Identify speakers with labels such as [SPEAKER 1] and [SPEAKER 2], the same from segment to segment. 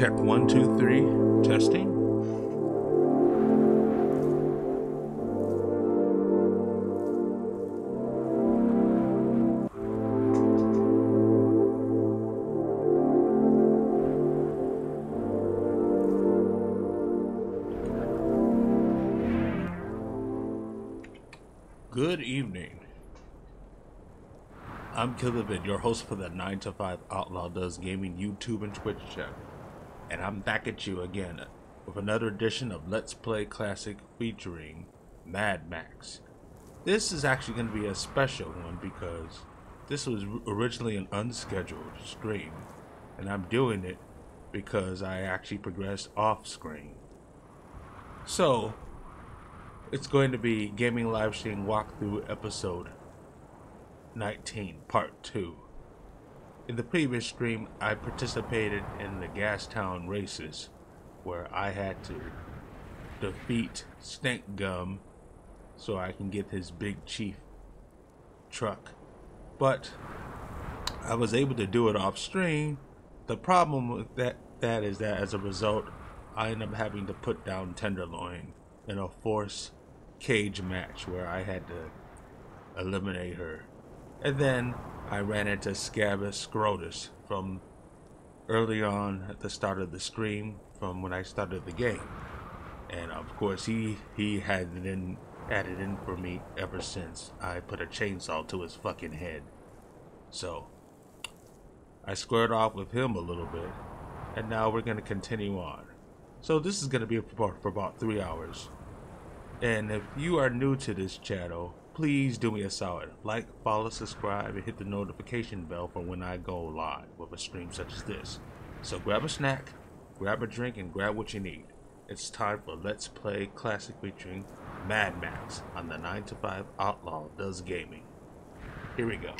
[SPEAKER 1] Check. One, two, three. Testing. Good evening. I'm Killavid, your host for the 9 to 5 Outlaw Does Gaming YouTube and Twitch channel. And I'm back at you again with another edition of Let's Play Classic featuring Mad Max. This is actually going to be a special one because this was originally an unscheduled stream. And I'm doing it because I actually progressed off screen. So, it's going to be Gaming Live Stream Walkthrough Episode 19, Part 2. In the previous stream, I participated in the Gastown races, where I had to defeat Stank Gum so I can get his Big Chief truck. But I was able to do it off stream. The problem with that, that is that as a result, I end up having to put down Tenderloin in a force cage match where I had to eliminate her. And then I ran into Scabrous Scrotus from early on at the start of the stream from when I started the game. And of course he he had it in added in for me ever since I put a chainsaw to his fucking head. So I squared off with him a little bit and now we're gonna continue on. So this is gonna be for, for about three hours. And if you are new to this channel, please do me a solid. Like, follow, subscribe, and hit the notification bell for when I go live with a stream such as this. So grab a snack, grab a drink, and grab what you need. It's time for Let's Play Classic featuring Mad Max on the 9 to 5 Outlaw Does Gaming. Here we go.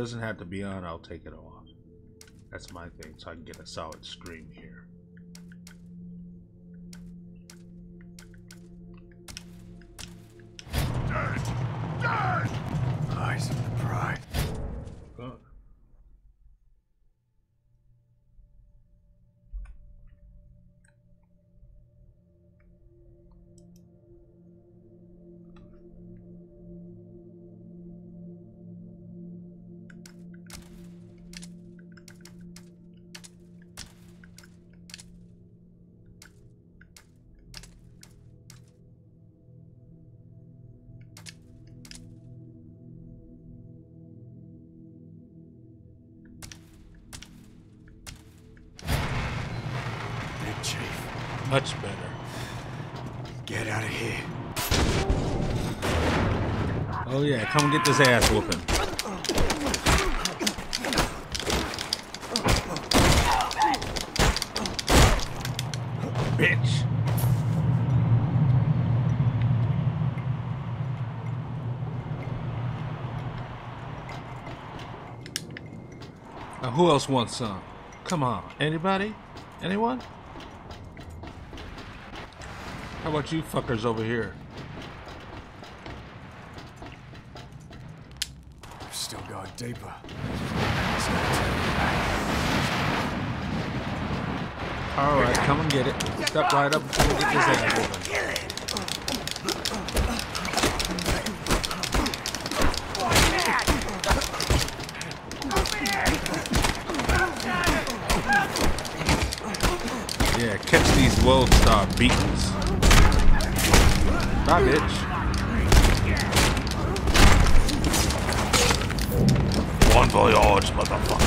[SPEAKER 1] Doesn't have to be on, I'll take it off. That's my thing, so I can get a solid stream here. Oh yeah, come get this ass whooping. Bitch. Now who else wants some? Come on, anybody? Anyone? How about you fuckers over here?
[SPEAKER 2] We've still going deeper. It's gonna take me back.
[SPEAKER 1] Alright, come and get it. Step right up and get this ass. Yeah, catch these world star beatings. Bye, bitch. Bon voyage, motherfucker.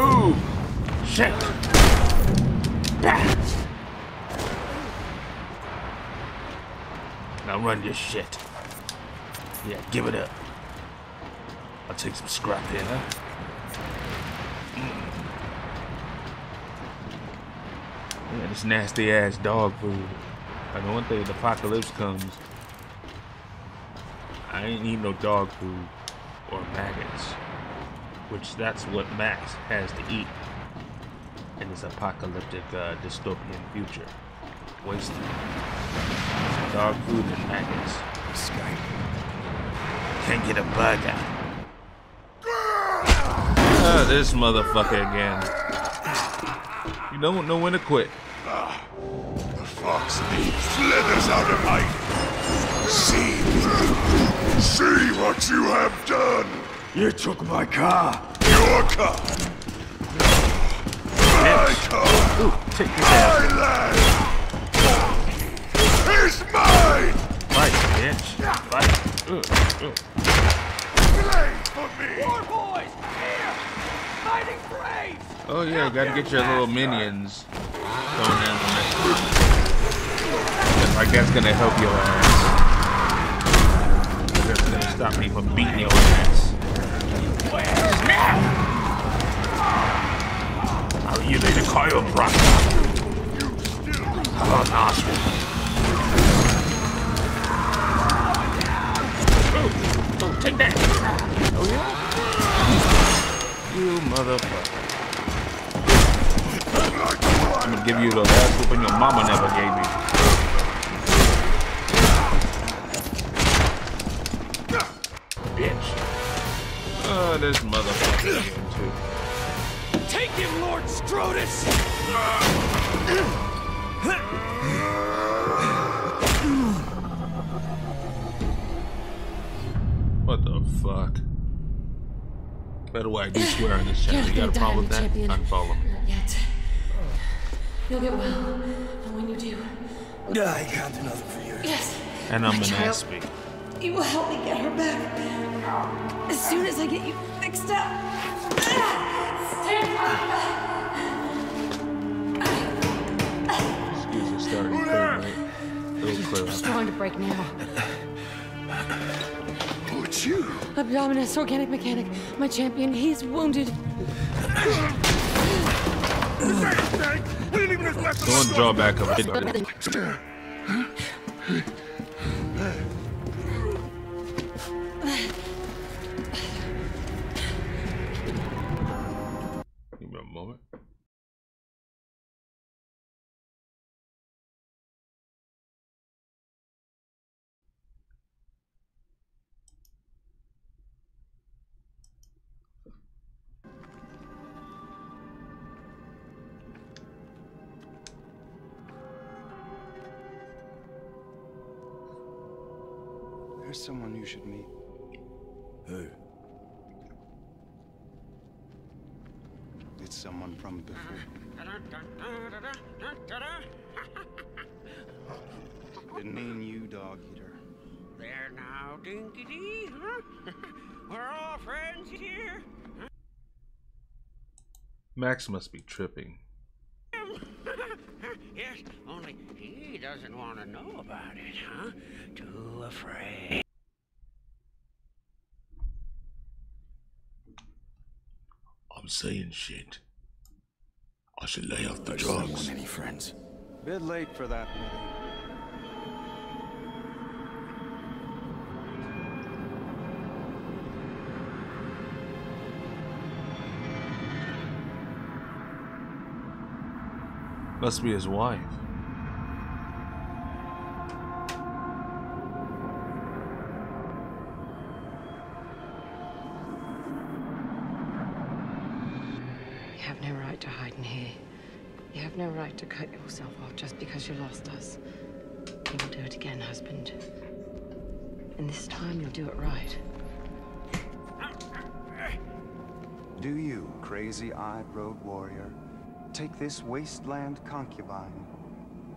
[SPEAKER 1] Ooh, shit. Now run your shit. Yeah, give it up. I'll take some scrap here, huh? Mm. Yeah, this nasty ass dog food. I know one thing, the apocalypse comes. I ain't eat no dog food or maggots. Which that's what Max has to eat in this apocalyptic uh, dystopian future. Wasted. Dog food and maggots.
[SPEAKER 3] Escape.
[SPEAKER 1] Can't get a burger. Ah, this motherfucker again. You don't know when to quit.
[SPEAKER 4] The fox needs slithers out of hiding. See, see what you have done.
[SPEAKER 3] You took my car.
[SPEAKER 4] Your car. My.
[SPEAKER 1] Ooh, take this
[SPEAKER 4] land. Is mine.
[SPEAKER 1] Fight, bitch. Fight.
[SPEAKER 4] Play for me.
[SPEAKER 5] boys! Here! Fighting braves!
[SPEAKER 1] Oh yeah, gotta get your little minions going in the next round. Like that's gonna help your ass. That's gonna stop me from beating your ass. Are you ready to call your brother? Oh, nice. Oh, oh, take that. Oh yeah? You motherfucker. I'm gonna give you the last whooping your mama never gave me. Bitch. Oh, this motherfucker again, too.
[SPEAKER 5] Take him, Lord Scrotus!
[SPEAKER 1] What the fuck? By the way, I do swear on this channel. You got a problem with that?
[SPEAKER 6] Champion.
[SPEAKER 1] Unfollow me.
[SPEAKER 6] Yet. You'll get well. And when you do,
[SPEAKER 3] I can't do nothing for you.
[SPEAKER 6] yes,
[SPEAKER 1] And I'm
[SPEAKER 6] my
[SPEAKER 1] an
[SPEAKER 6] child,
[SPEAKER 1] ass speak.
[SPEAKER 6] You will help me get her back. As soon as I get you fixed up. Stand
[SPEAKER 1] Excuse me, starting to clear, right? It'll clear up.
[SPEAKER 6] Going to break now.
[SPEAKER 4] Would you?
[SPEAKER 6] Abdominus, organic mechanic, my champion, he's wounded.
[SPEAKER 1] Don't draw back up.
[SPEAKER 3] There's someone you should meet. Who? It's someone from before. Didn't mean you, dog eater.
[SPEAKER 5] There now, Dinky Dee, huh? We're all friends here.
[SPEAKER 1] Max must be tripping.
[SPEAKER 5] yes, only he doesn't want to know about it, huh? Too afraid.
[SPEAKER 4] Saying shit. I should lay off the
[SPEAKER 3] I just don't
[SPEAKER 4] drugs.
[SPEAKER 3] want any friends. Bit late for that, Millie.
[SPEAKER 1] Must be his wife.
[SPEAKER 6] Have to cut yourself off just because you lost us. You will do it again, husband. And this time you'll do it right.
[SPEAKER 2] Do you, crazy-eyed road warrior, take this wasteland concubine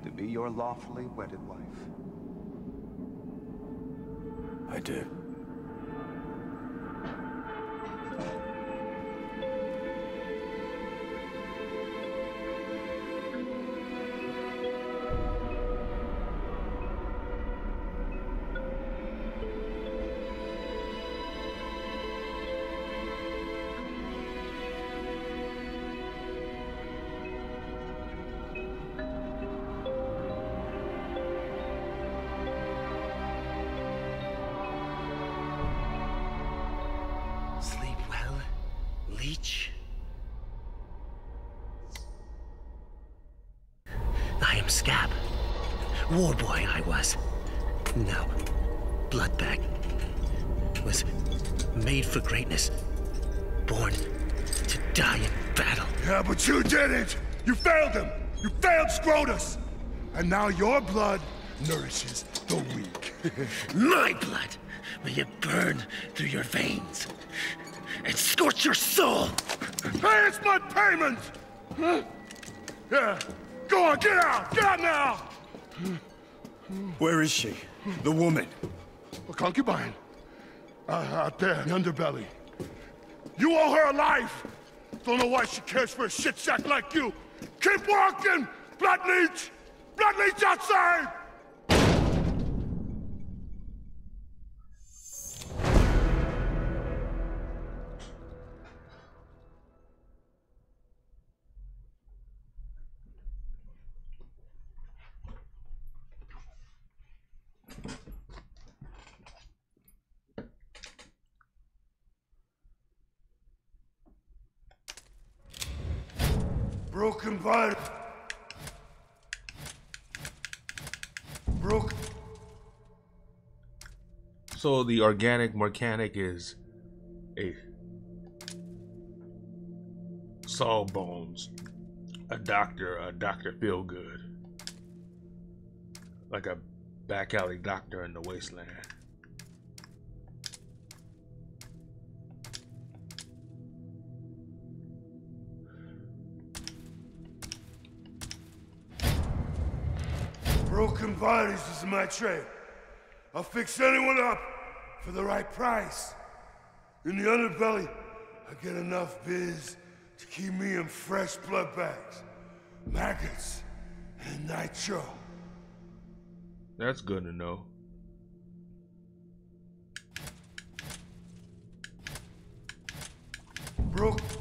[SPEAKER 2] to be your lawfully wedded wife?
[SPEAKER 4] I do. Failed Scrotus! And now your blood nourishes the weak.
[SPEAKER 7] My blood may it burn through your veins and scorch your soul.
[SPEAKER 4] hey, it's my payment! Huh? Yeah, go on, get out! Get out now!
[SPEAKER 3] Where is she? The woman?
[SPEAKER 4] A concubine. Uh, out there in the underbelly. You owe her a life! Don't know why she cares for a shit sack like you! Keep walking! Blood leech! Blood leech outside! Broken body.
[SPEAKER 1] So the organic mechanic is a Sawbones, a doctor, a doctor feel good, like a back alley doctor in the wasteland.
[SPEAKER 4] Broken bodies is my trade. I'll fix anyone up for the right price. In the underbelly, I get enough biz to keep me in fresh blood bags, maggots, and nitro.
[SPEAKER 1] That's good to know.
[SPEAKER 4] Broke.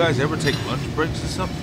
[SPEAKER 1] Guys ever take lunch breaks or something?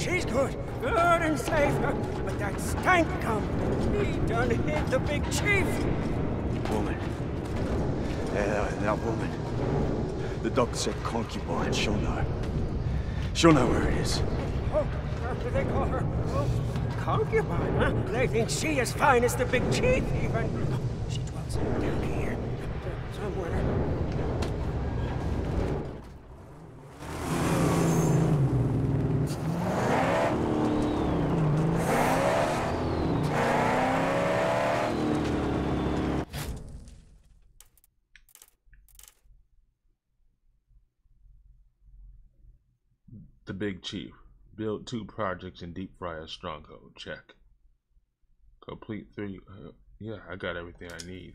[SPEAKER 8] She's good. Good and safe. But that Stank Gum. He done hit the big chief.
[SPEAKER 3] Woman. Yeah, that woman. The doctor said concubine. She'll know. She'll know where it is.
[SPEAKER 8] Oh, what do they call her? Oh, concubine, huh? They think she as fine as the big chief, even. Oh, she dwells down here. Somewhere.
[SPEAKER 1] The Big Chief. Build two projects in Deep Friah Stronghold. Check. Complete three. Uh, yeah, I got everything I need.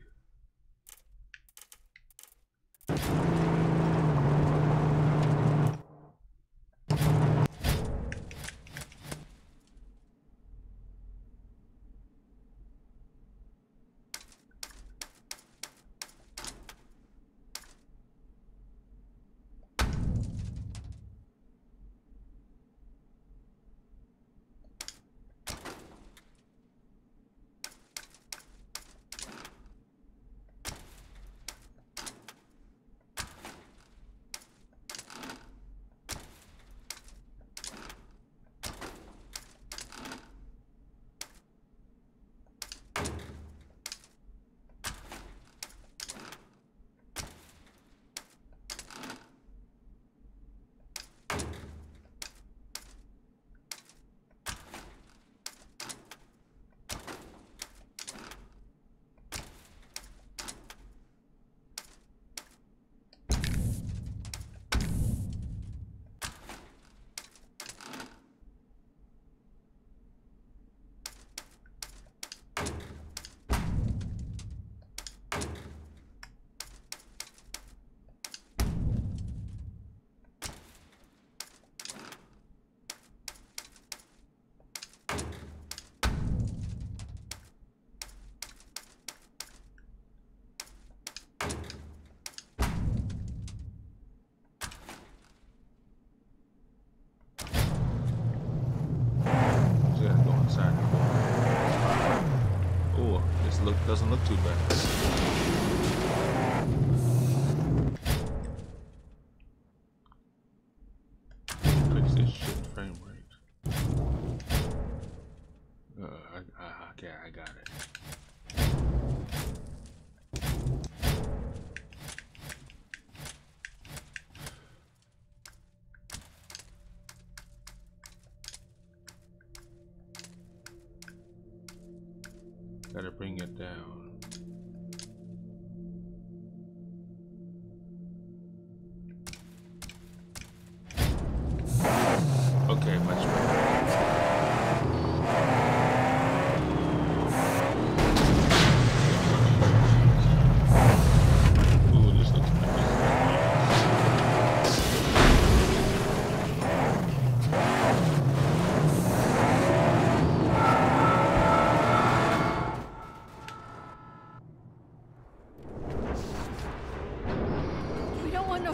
[SPEAKER 1] So yeah, go inside. Oh, this look doesn't look too bad. Gotta bring it down.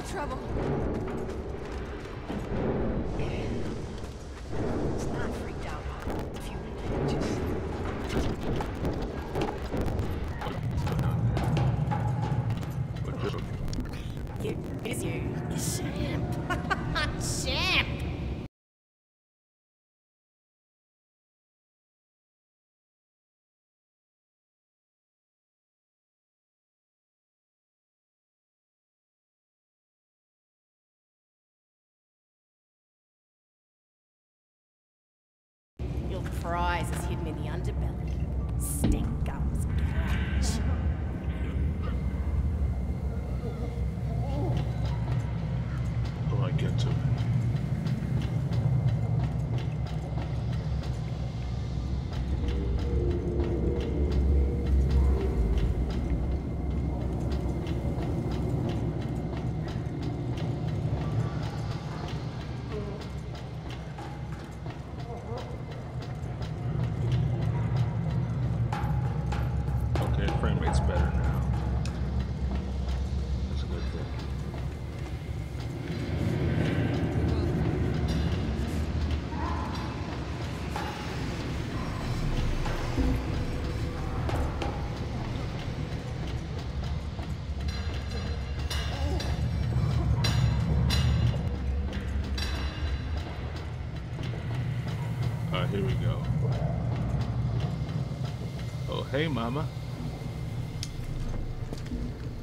[SPEAKER 9] Trouble.
[SPEAKER 6] It's not freaked out. Just
[SPEAKER 10] prize is hidden in the underbelly. Stank Gum's
[SPEAKER 1] hey, mama.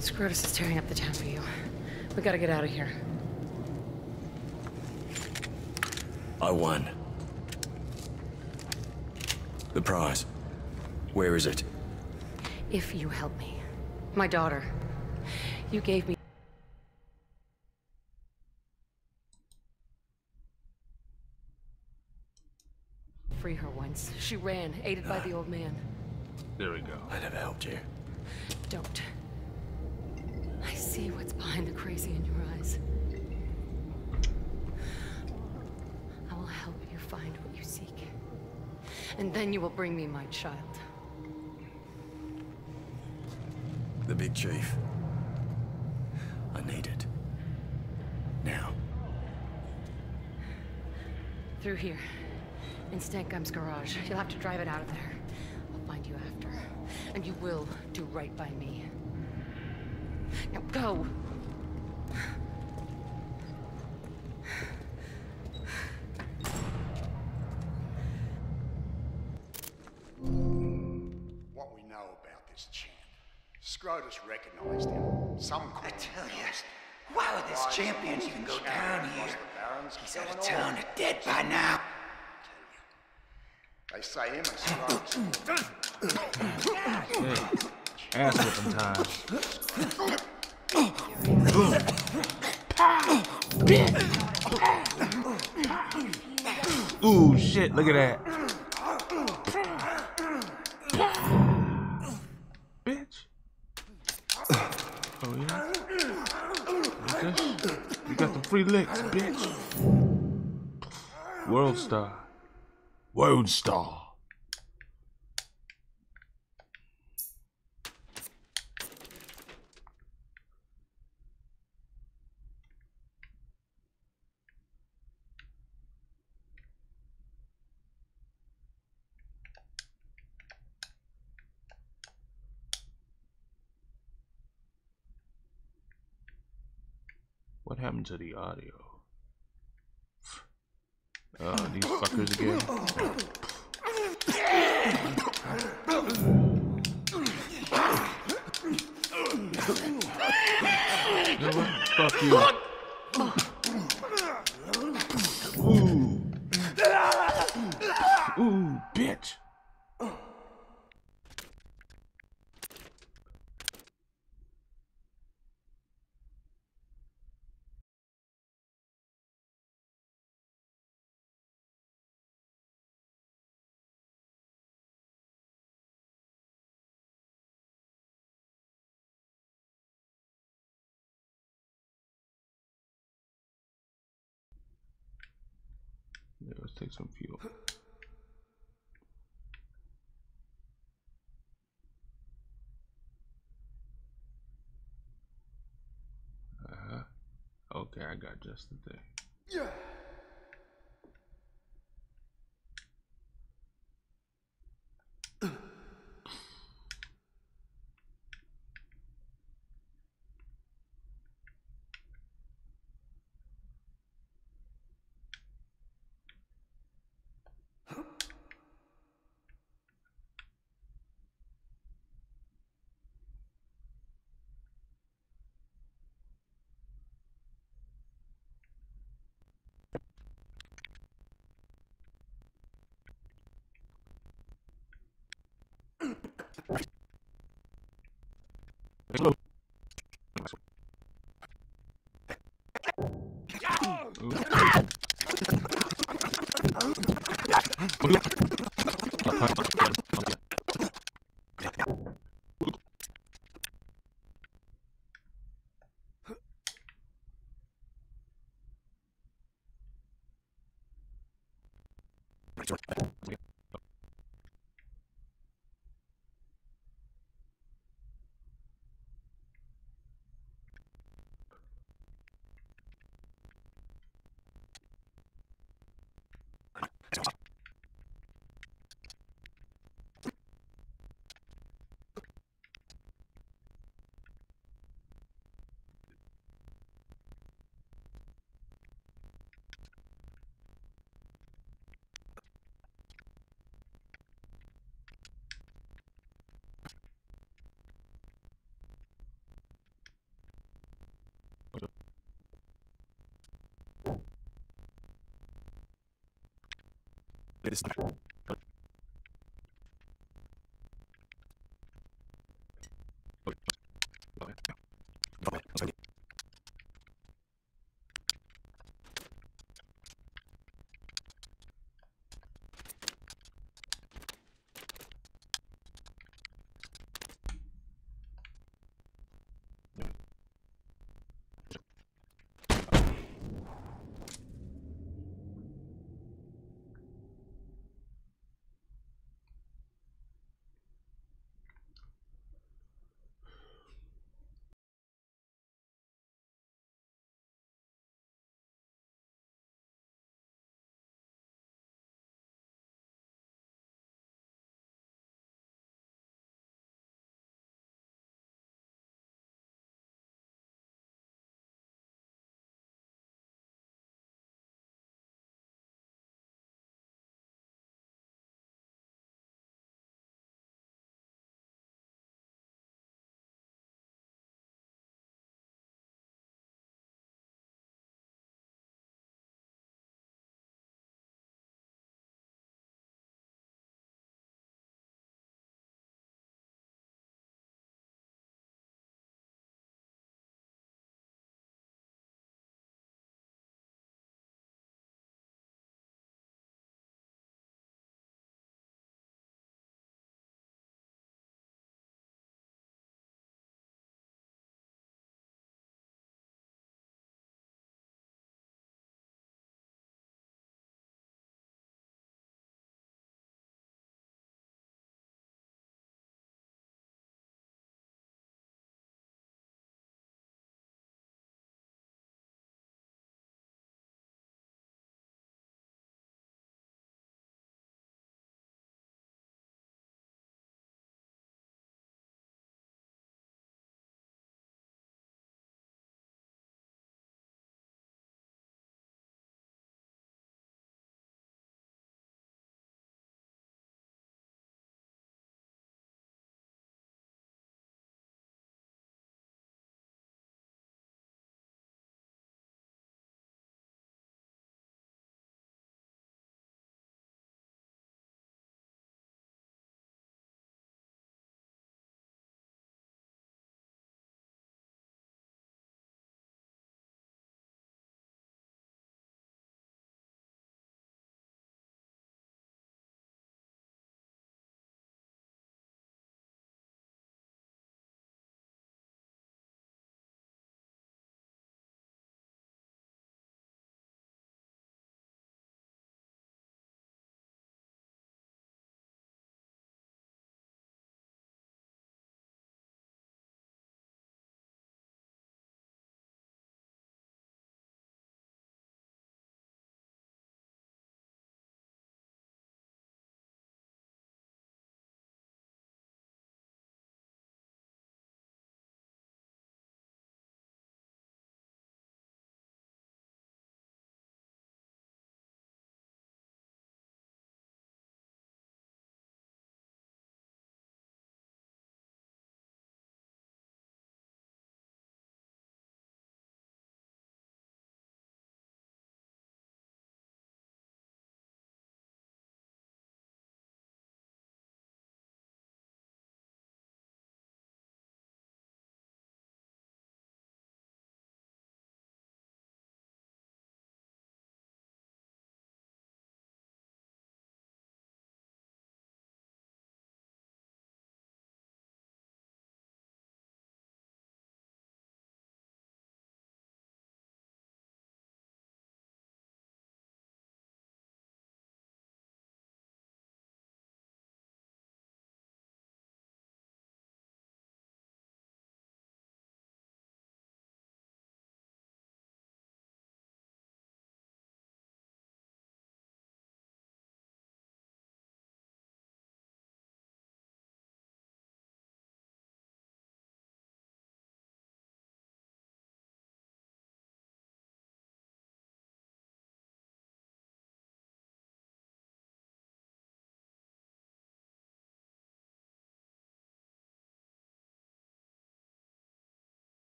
[SPEAKER 6] Scrotus is tearing up the town for you. We gotta get out of here.
[SPEAKER 3] I won. The prize. Where is it?
[SPEAKER 6] If you help me. My daughter. You gave me... Free her once. She ran, aided by the old man.
[SPEAKER 1] There we go.
[SPEAKER 3] I never helped you.
[SPEAKER 6] Don't. I see what's behind the crazy in your eyes. I will help you find what you seek. And then you will bring me my child.
[SPEAKER 3] The big chief. I need it. Now.
[SPEAKER 6] Through here. In Stank Gum's garage. You'll have to drive it out of there. I'll find you after. And you will do right by me. Now go!
[SPEAKER 11] What we know about this chant. Scrotus recognized him. Some I tell you,
[SPEAKER 5] why would this champion even go down here? He's out of town and dead by now.
[SPEAKER 11] They say him and Scrotus.
[SPEAKER 1] Ass whipping time. Ooh, shit, look at that. Bitch. Oh, yeah? Like? You got the free licks, bitch. World Star. World Star. What happened to the audio? Oh, these fuckers again. What? Fuck you. Take some fuel. Uh. Okay, I got just the thing.
[SPEAKER 11] Yeah. listene.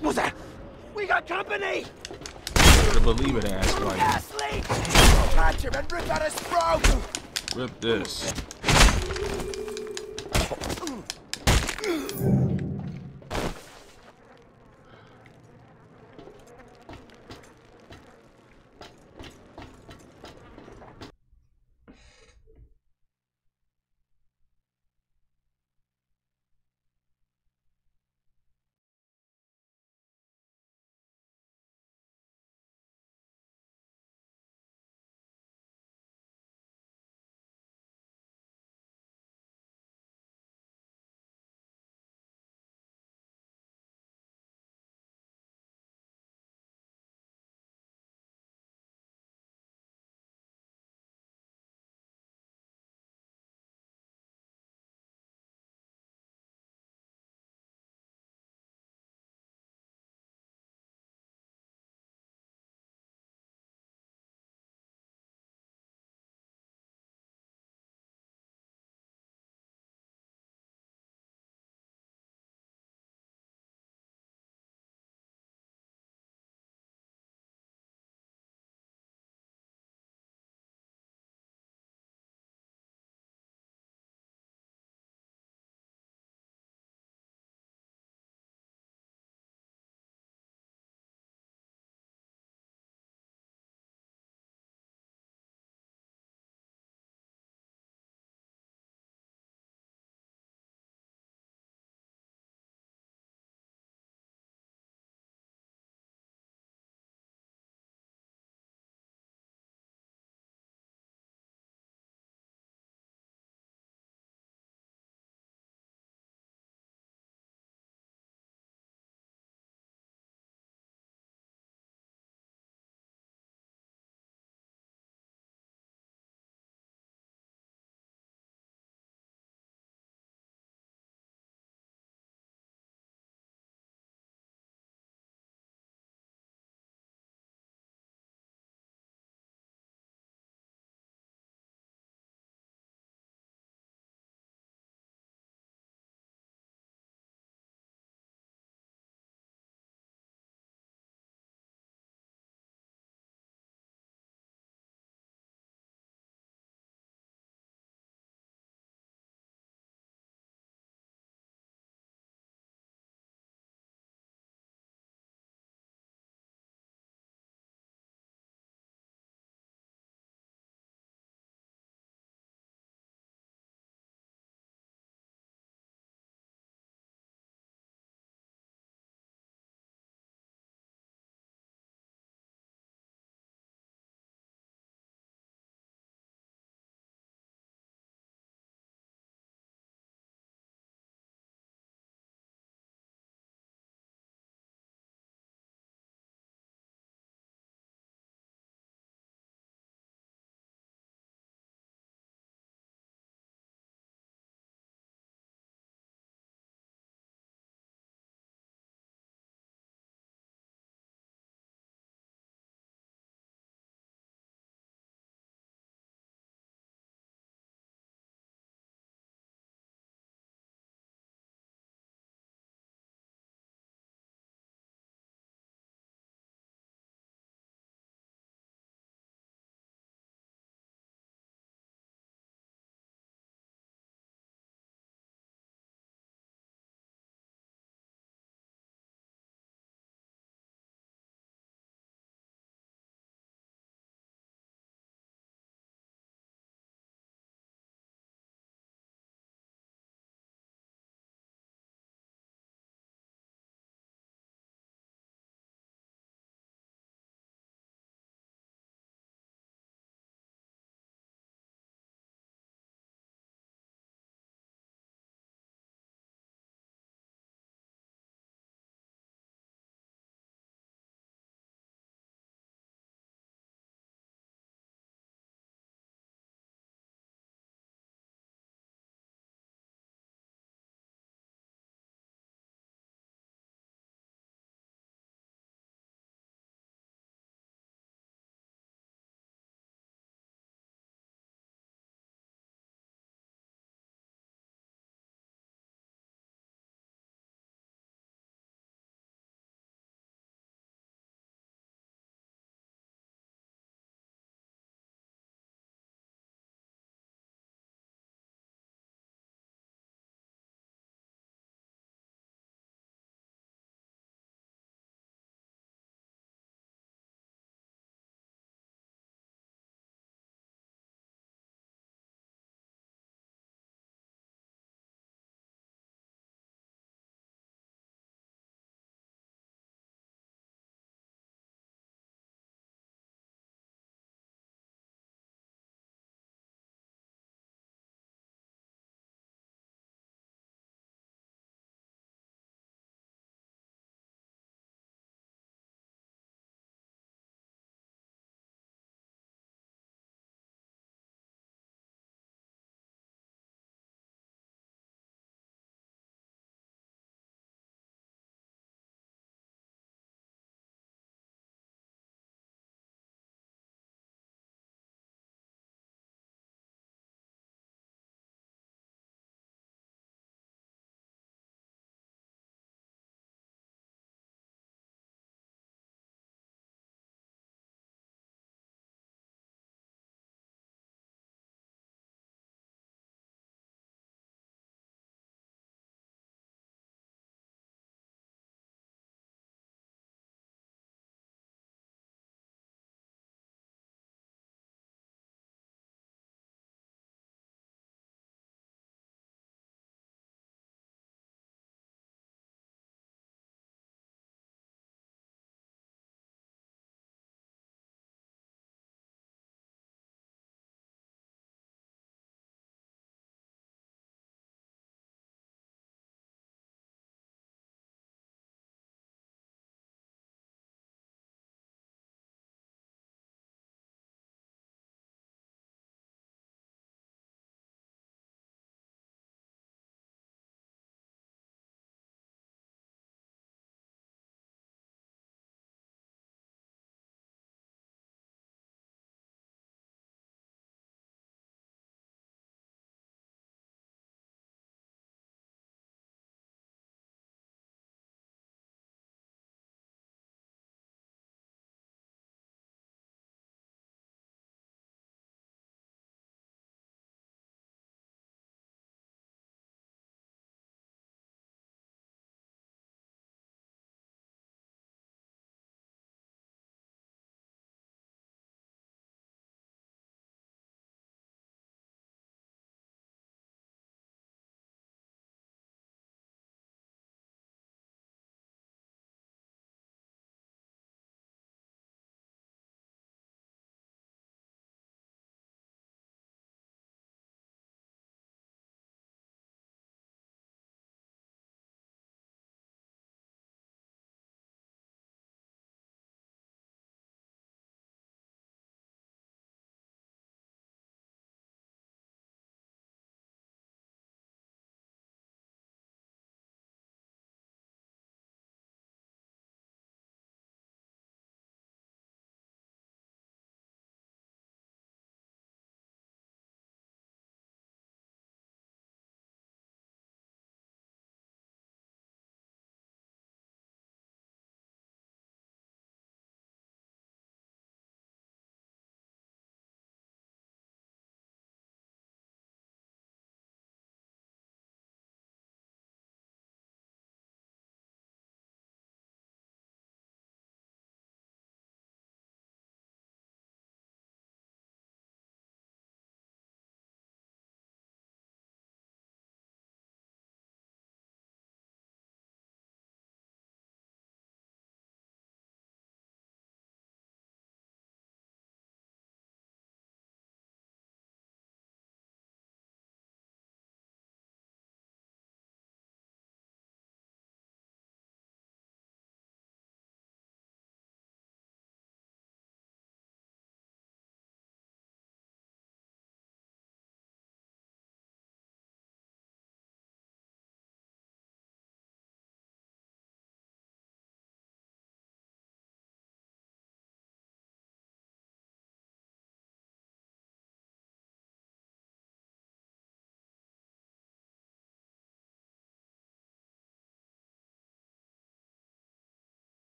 [SPEAKER 8] What's that? We got company!
[SPEAKER 1] Better believe it, ass.
[SPEAKER 5] Gas leak! Catch him and rip out his throat!
[SPEAKER 1] Rip this. Mm.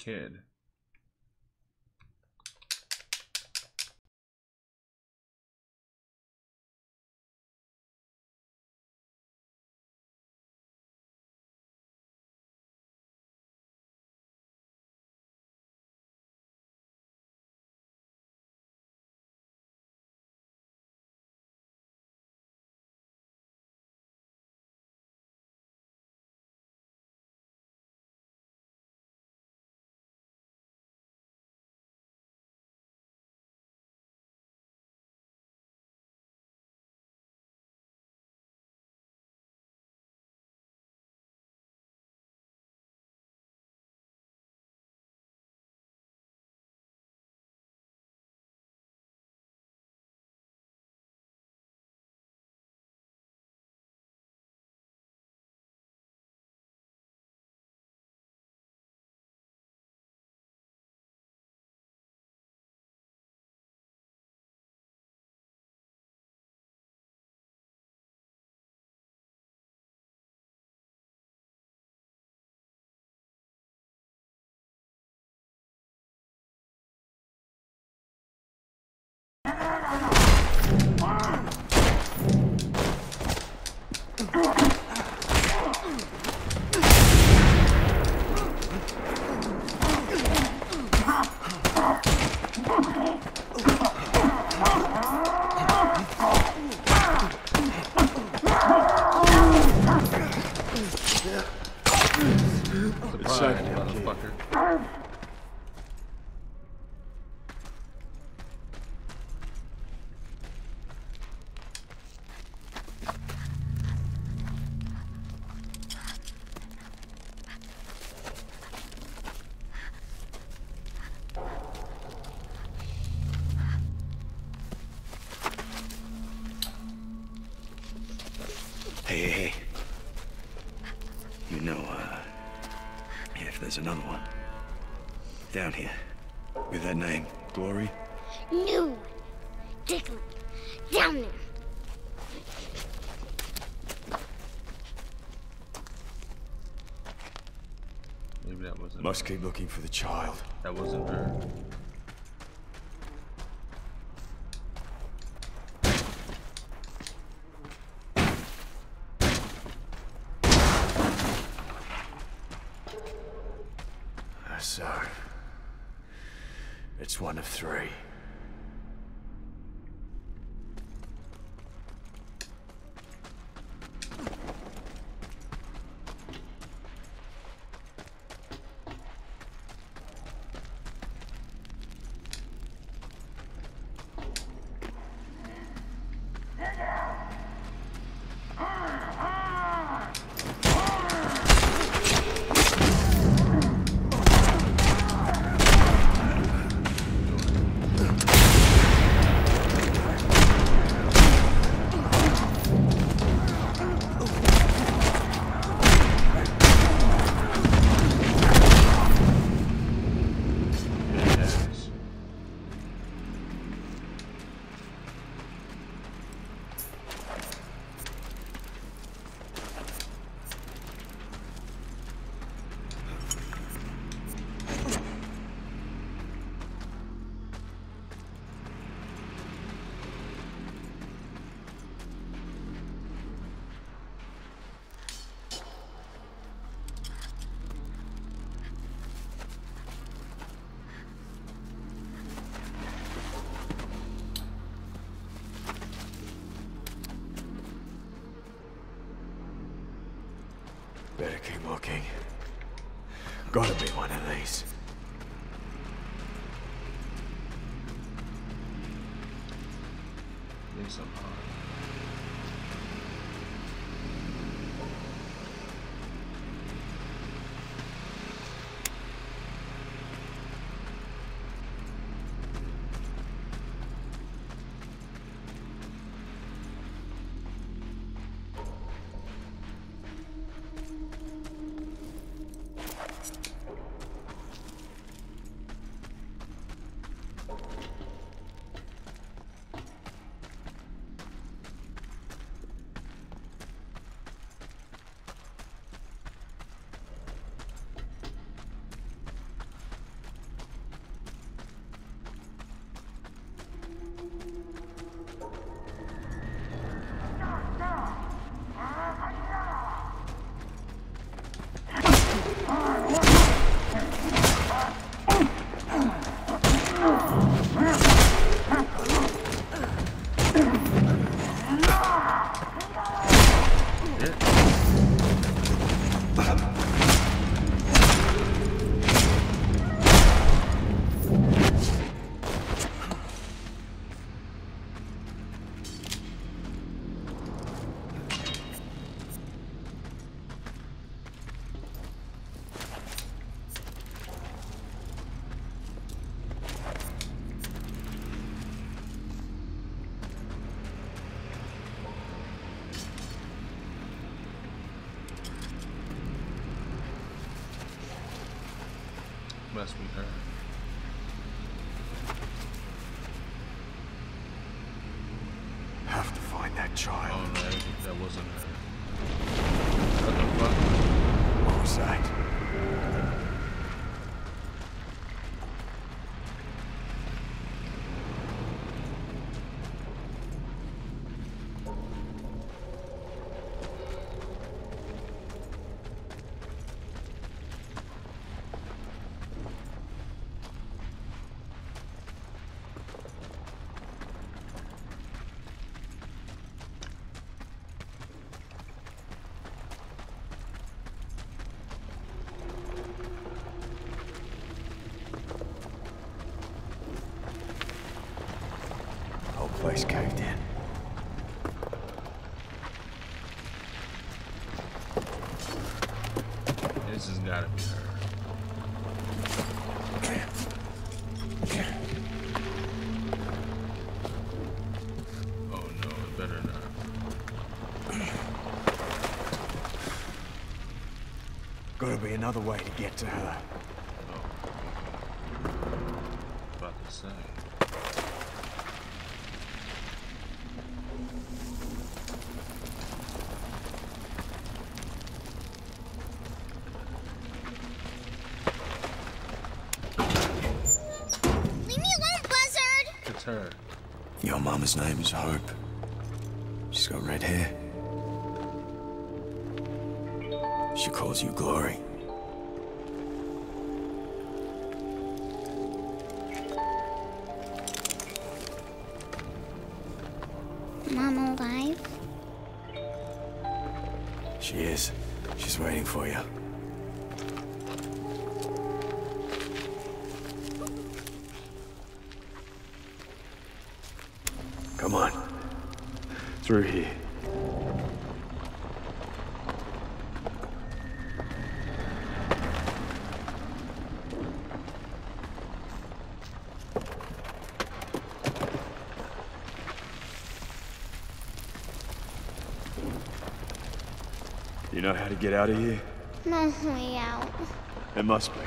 [SPEAKER 3] kid. Surprise, motherfucker.
[SPEAKER 1] keep looking for the child.
[SPEAKER 3] That wasn't her.
[SPEAKER 1] gotta be.
[SPEAKER 3] Whole caved in.
[SPEAKER 1] This has gotta be her. Oh no, it better not.
[SPEAKER 3] Gotta be another way to get to her.
[SPEAKER 1] About to say.
[SPEAKER 12] Leave me alone, Buzzard!
[SPEAKER 1] It's her.
[SPEAKER 3] Name is Hope. She's got red hair. She calls you Glory.
[SPEAKER 12] Mom alive?
[SPEAKER 3] She is. She's waiting for you. Through here. You know how to get out of here?
[SPEAKER 12] No way out.
[SPEAKER 3] It must be.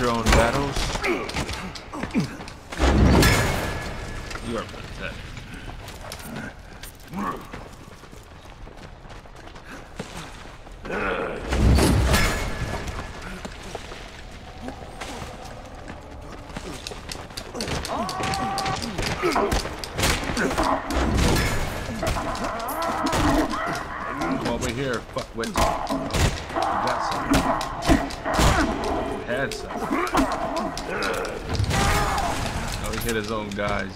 [SPEAKER 1] Your own battles. Guys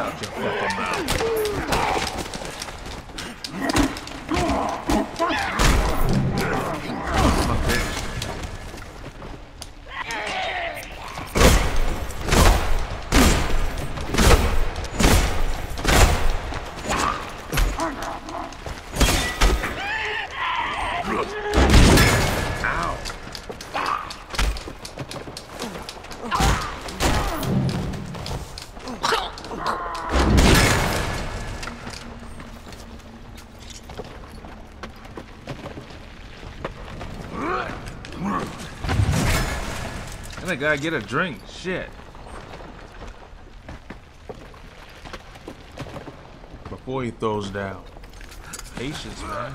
[SPEAKER 1] Slap the piss out your fucking mouth. I gotta get a drink. Shit. Before he throws down. Patience, man.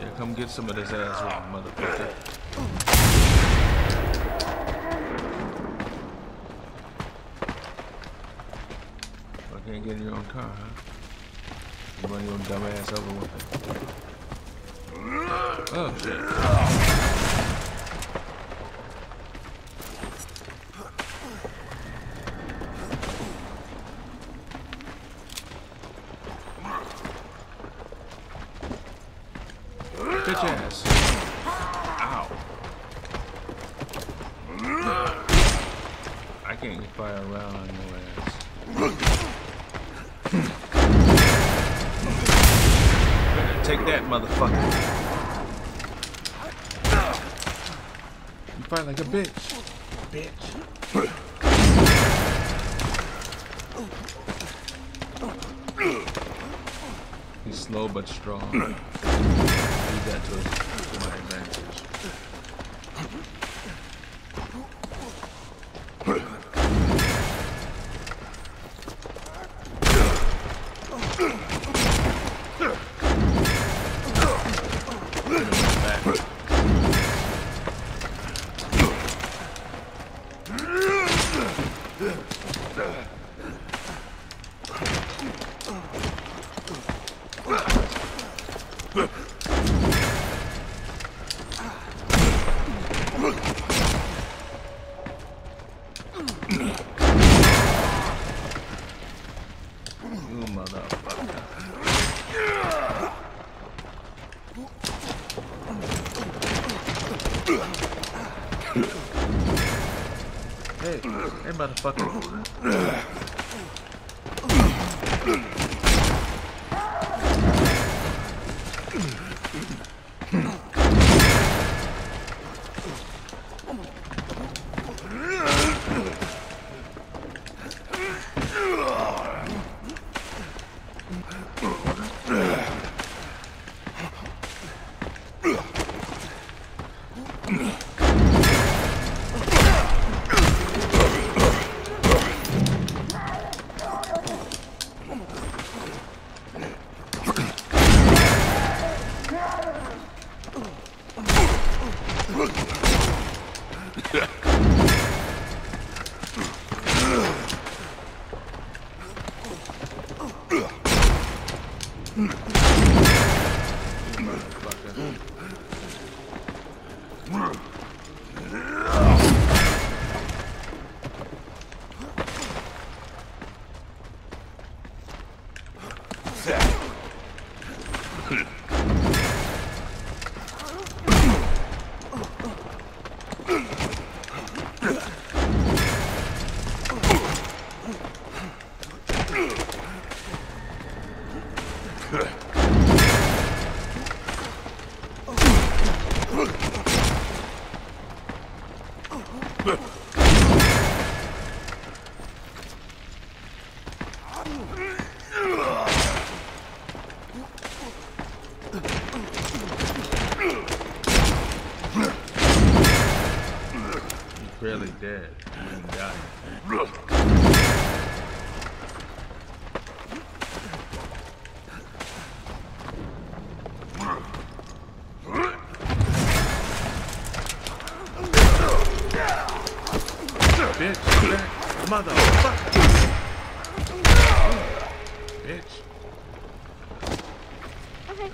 [SPEAKER 1] Yeah, come get some of this ass wrong, motherfucker. I can't get in your own car, huh? You run your own dumb ass over with it. Oh shit. Bitch ass. Ow. I can't fire around on your ass. Take that, motherfucker. You like a bitch. Bitch. He's slow but strong.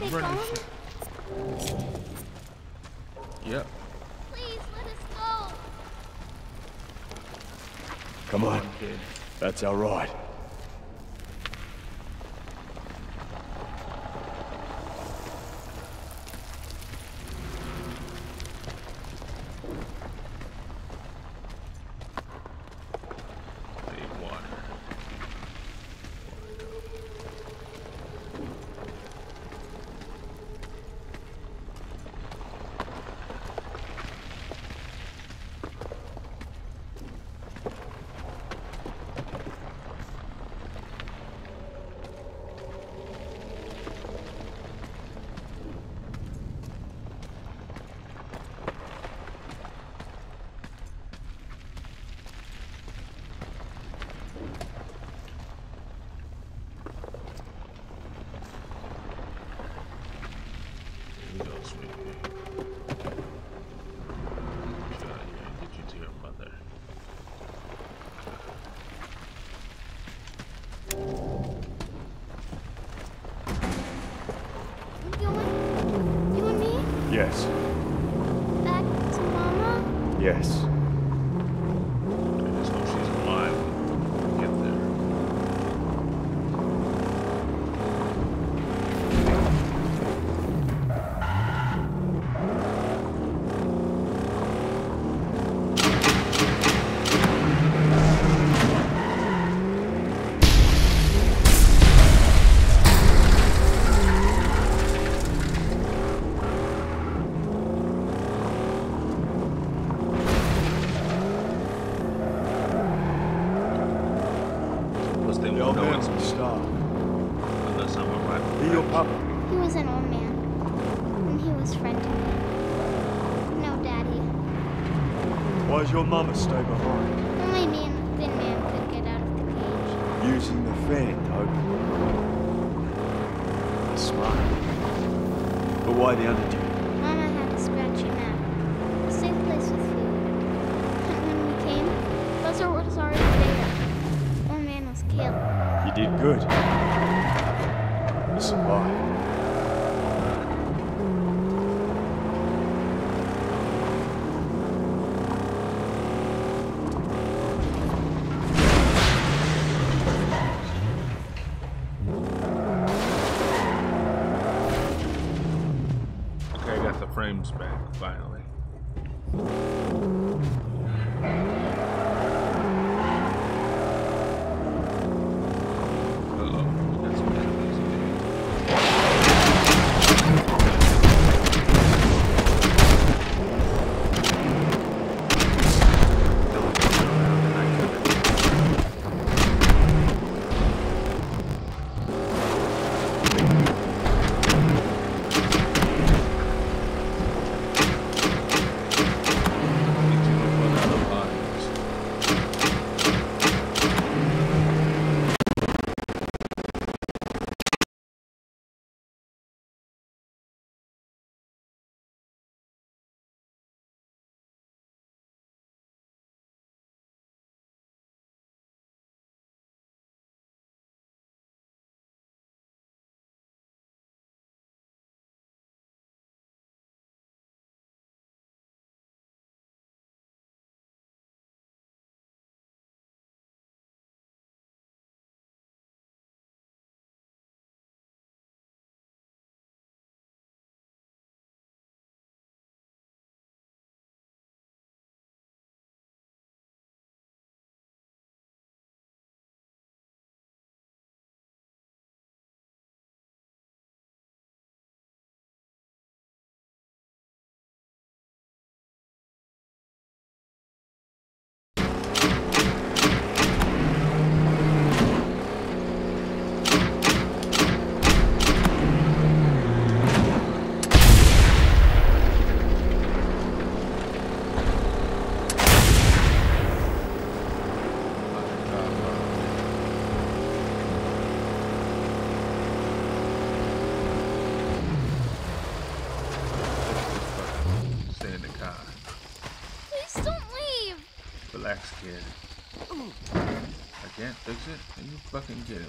[SPEAKER 13] they
[SPEAKER 12] running? Yep.
[SPEAKER 13] Please let us go.
[SPEAKER 1] Come on,
[SPEAKER 12] kid.
[SPEAKER 1] That's our ride. Yes.
[SPEAKER 13] Back to Mama?
[SPEAKER 1] Yes. good. I can't fix it. Are you fucking kidding me?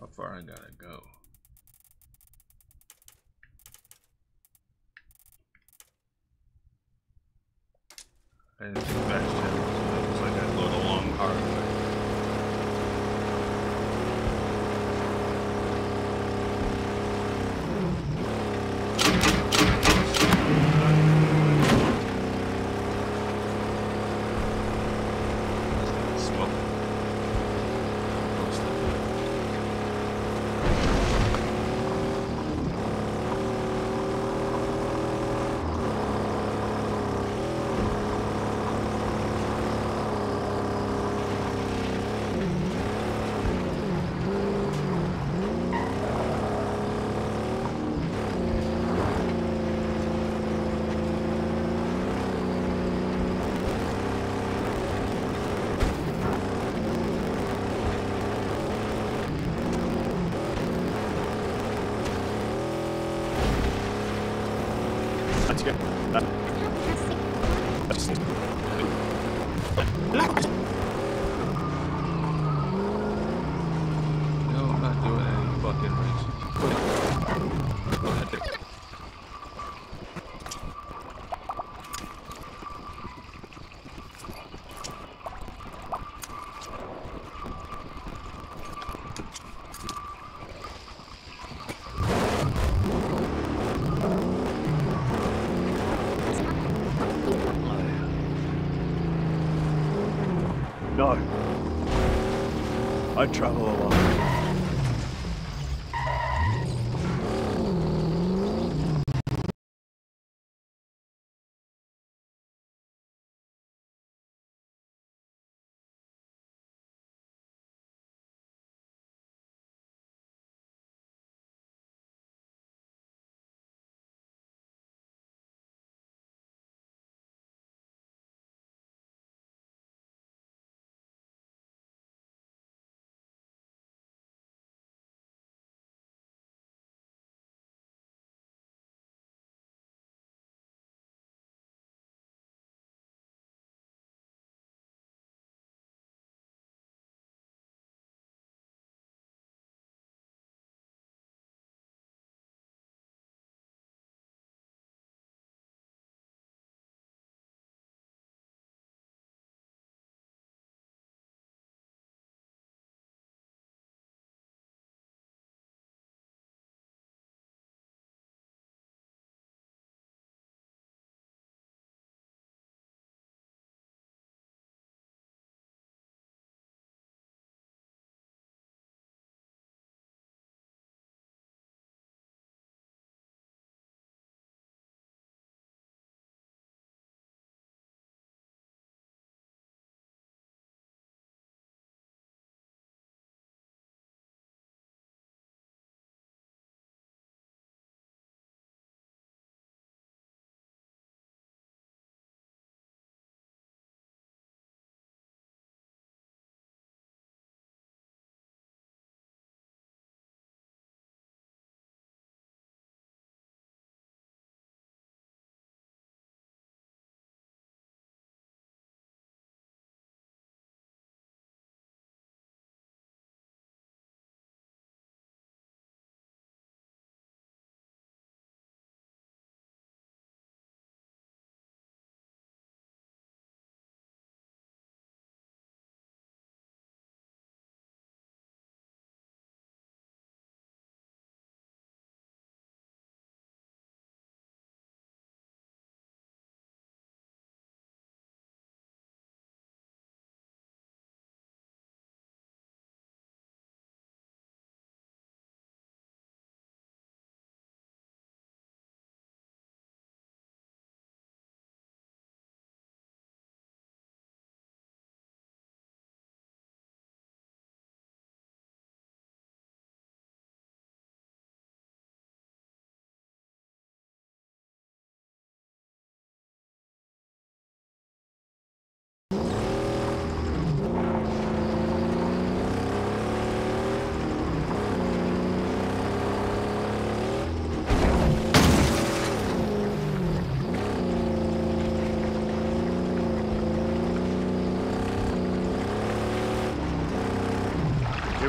[SPEAKER 1] How far I gotta go? I didn't think back so it looks like I go the long hard way. Smoke. Close to the
[SPEAKER 3] Let's go.
[SPEAKER 1] No, I'm not doing any fucking races. Go ahead.
[SPEAKER 3] No. I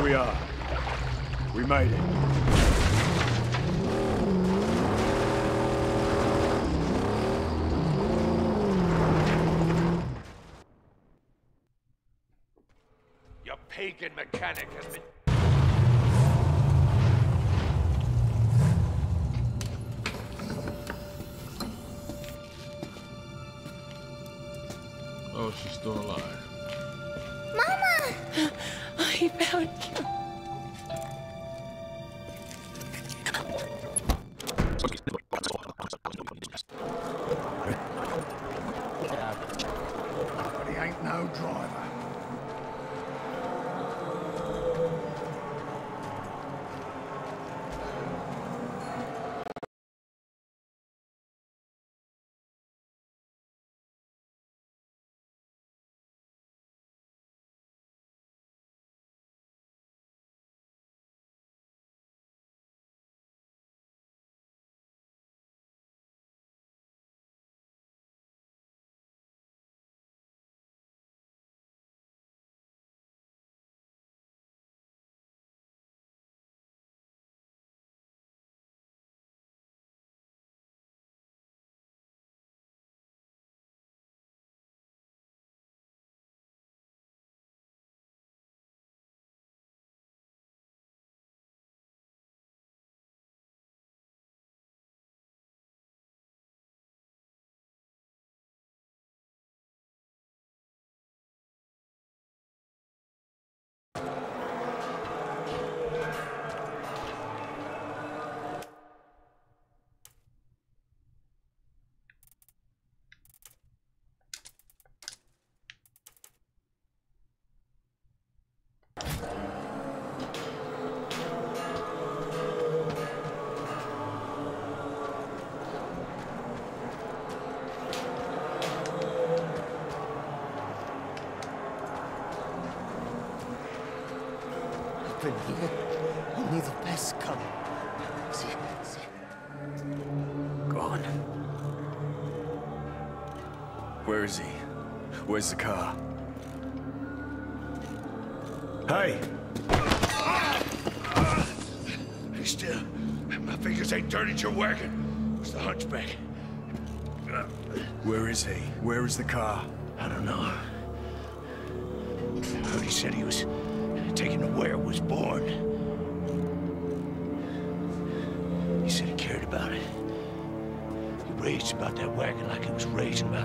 [SPEAKER 3] we are. We made it.
[SPEAKER 4] Your pagan mechanic has been
[SPEAKER 9] Oh, she's still alive.
[SPEAKER 1] Found you.
[SPEAKER 3] Where is he? Where's the car? Hey!
[SPEAKER 4] Hey, still. My fingers ain't dirty your wagon. It's the hunchback.
[SPEAKER 3] Where is he? Where is the car?
[SPEAKER 4] I don't know.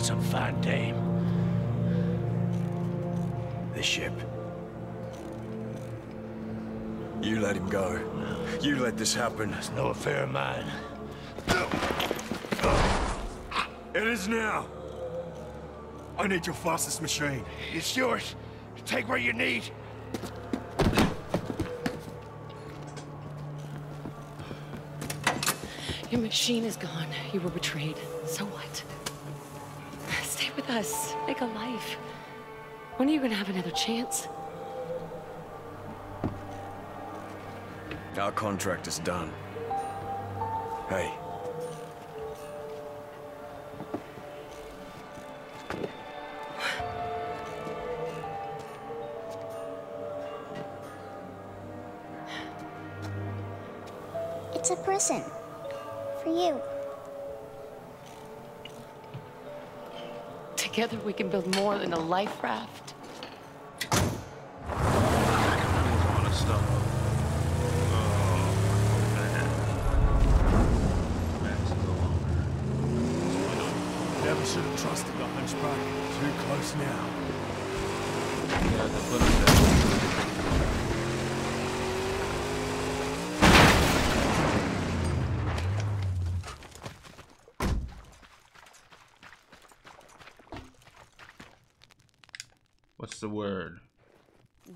[SPEAKER 4] Raging about some fine dame.
[SPEAKER 3] The ship. You let him go. You let this happen.
[SPEAKER 4] It's no affair of mine.
[SPEAKER 3] It is now. I need your fastest machine.
[SPEAKER 4] It's yours. Take what you need.
[SPEAKER 1] Your machine is gone. You were betrayed. So what? Stay with us. Make a life. When are you gonna have another chance?
[SPEAKER 3] Our contract is done. Hey.
[SPEAKER 12] It's a prison. For you.
[SPEAKER 1] Together we can build more than a life raft.
[SPEAKER 3] The
[SPEAKER 9] word?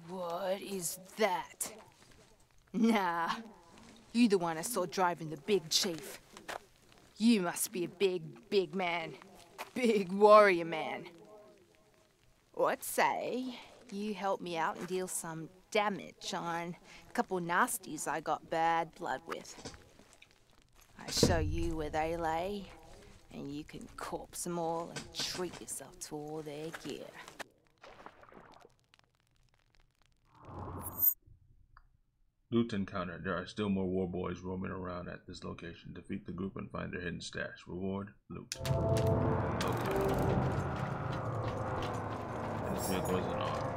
[SPEAKER 10] What is that? Nah. You the one I saw driving the big chief. You must be a big, big man. Big warrior man. What say you help me out and deal some damage on a couple nasties I got bad blood with. I show you where they lay, and you can corpse them all and treat yourself to all their gear.
[SPEAKER 1] Loot encounter. There are still more war boys roaming around at this location. Defeat the group and find their hidden stash. Reward, loot. Okay. This vehicle isn't.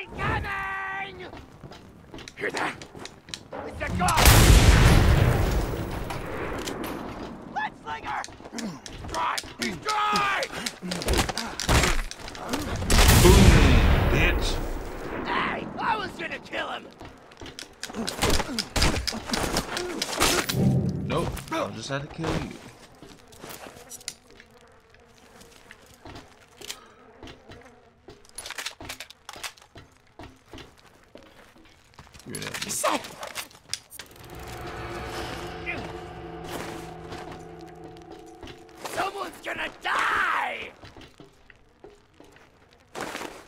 [SPEAKER 5] Hey, coming!
[SPEAKER 14] Hear that?
[SPEAKER 5] It's a guard! Let's slinger! Dry! He's dry!
[SPEAKER 1] Boom, bitch.
[SPEAKER 5] Hey, I was gonna kill him!
[SPEAKER 1] Nope, I just had to kill you. Give me that meat.
[SPEAKER 5] Someone's gonna die!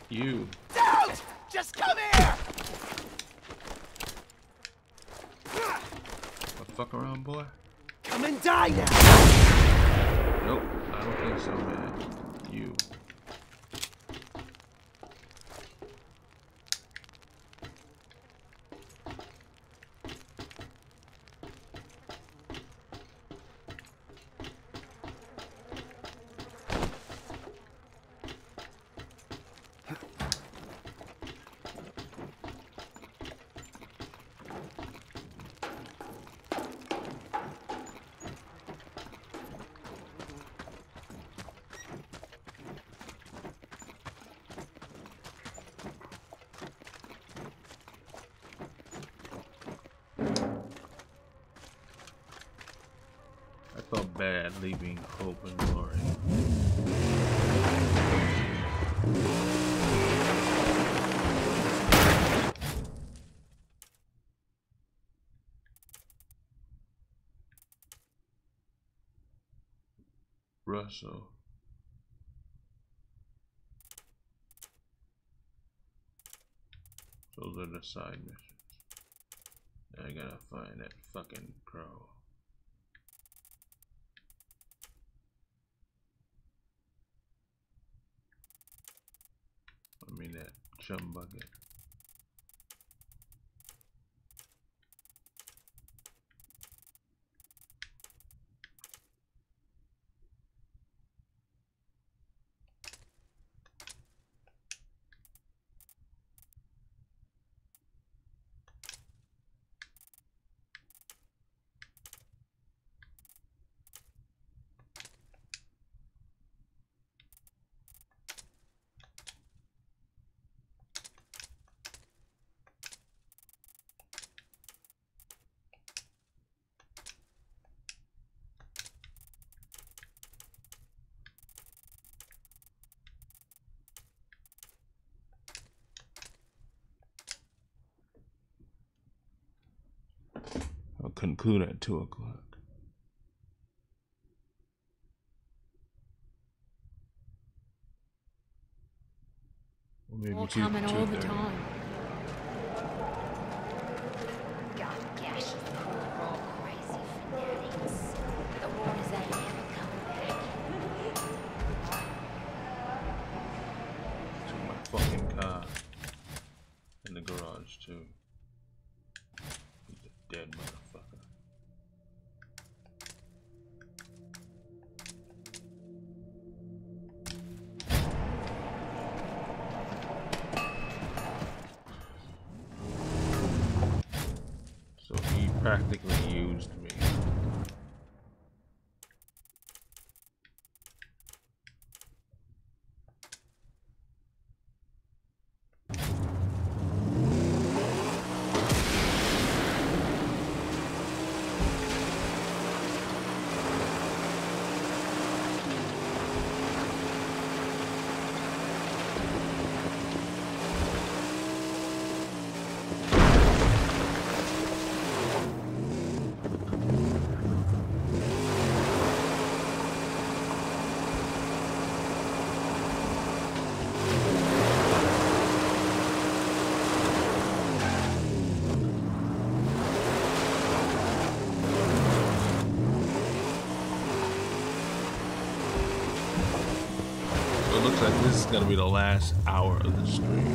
[SPEAKER 1] You.
[SPEAKER 5] Don't! Just come here!
[SPEAKER 1] What fuck around, boy?
[SPEAKER 5] Come and die now!
[SPEAKER 1] Nope, I don't think so, man. You. I felt bad leaving Hope and Glory. Russell. Those are the side missions. I gotta find that fucking crow. That Chumbucket. I'll conclude at 2 o'clock. Or maybe
[SPEAKER 15] All
[SPEAKER 1] two-
[SPEAKER 15] coming all the time.
[SPEAKER 1] This is gonna be the last hour of the stream.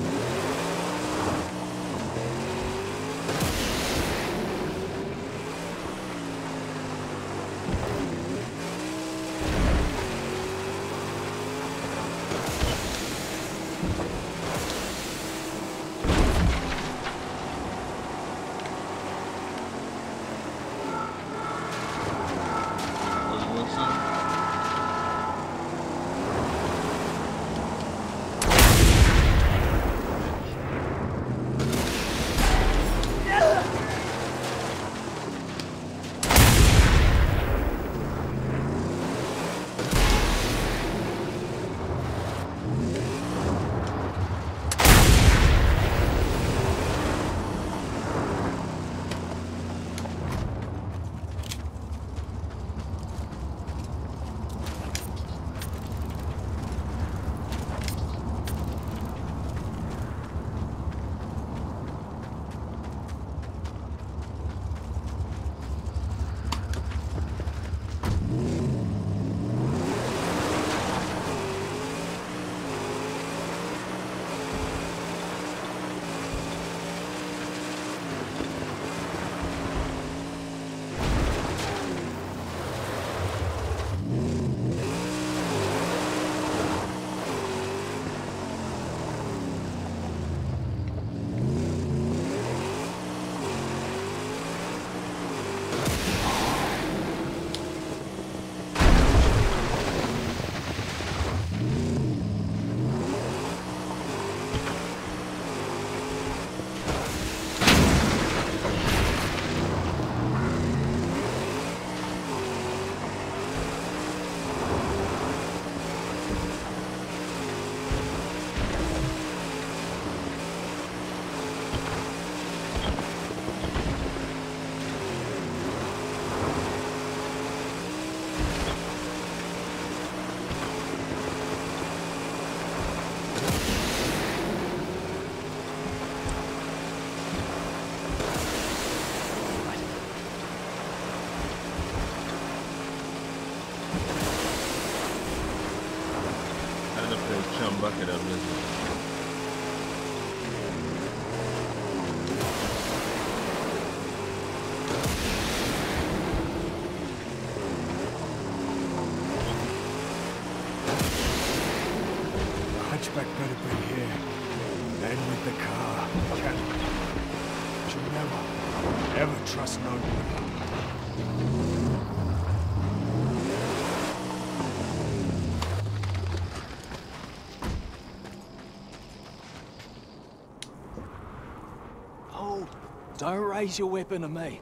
[SPEAKER 14] Don't raise your weapon at me.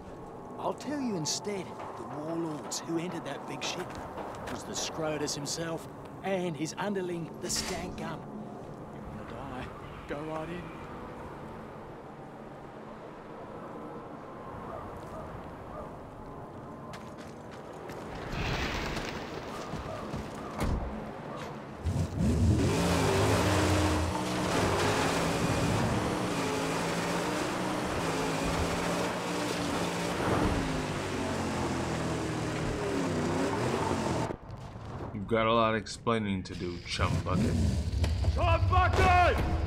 [SPEAKER 14] I'll tell you instead, the warlords who entered that big ship was the Scrotus himself and his underling, the Stank Gum. You wanna die? Go right in.
[SPEAKER 1] Got a lot of explaining to do, chum bucket.
[SPEAKER 4] Bucket!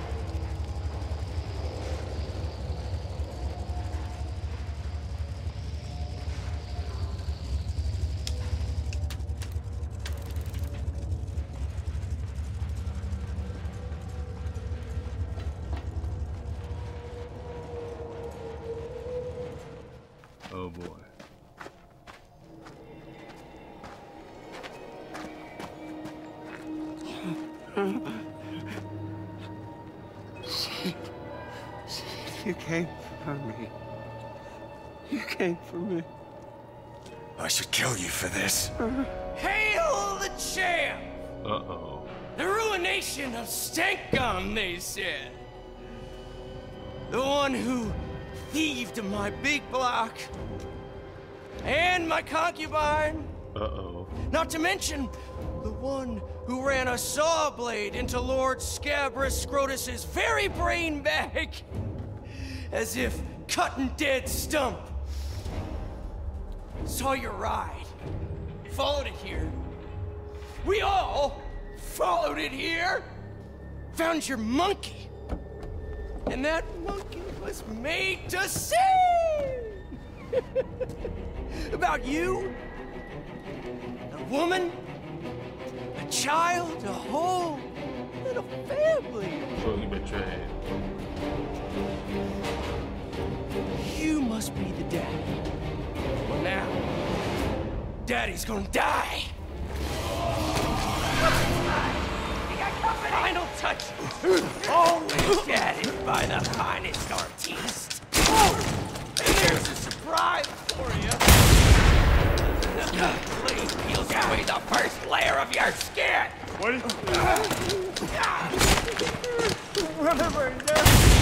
[SPEAKER 16] My big block and my concubine.
[SPEAKER 1] Uh-oh.
[SPEAKER 16] Not to mention the one who ran a saw blade into Lord Scabrous Scrotus's very brain bag, as if cutting dead stump. Saw your ride, followed it here. We all followed it here. Found your monkey, and that monkey was made to sing about you a woman, a child, a home, and a family.
[SPEAKER 1] Fully betrayed.
[SPEAKER 16] You must be the daddy. Well, now, daddy's gonna die. Don't touch. Always daddy by the finest artiste. And there's a surprise for you. Please peels away the first layer of your skin. What is
[SPEAKER 8] Remember that.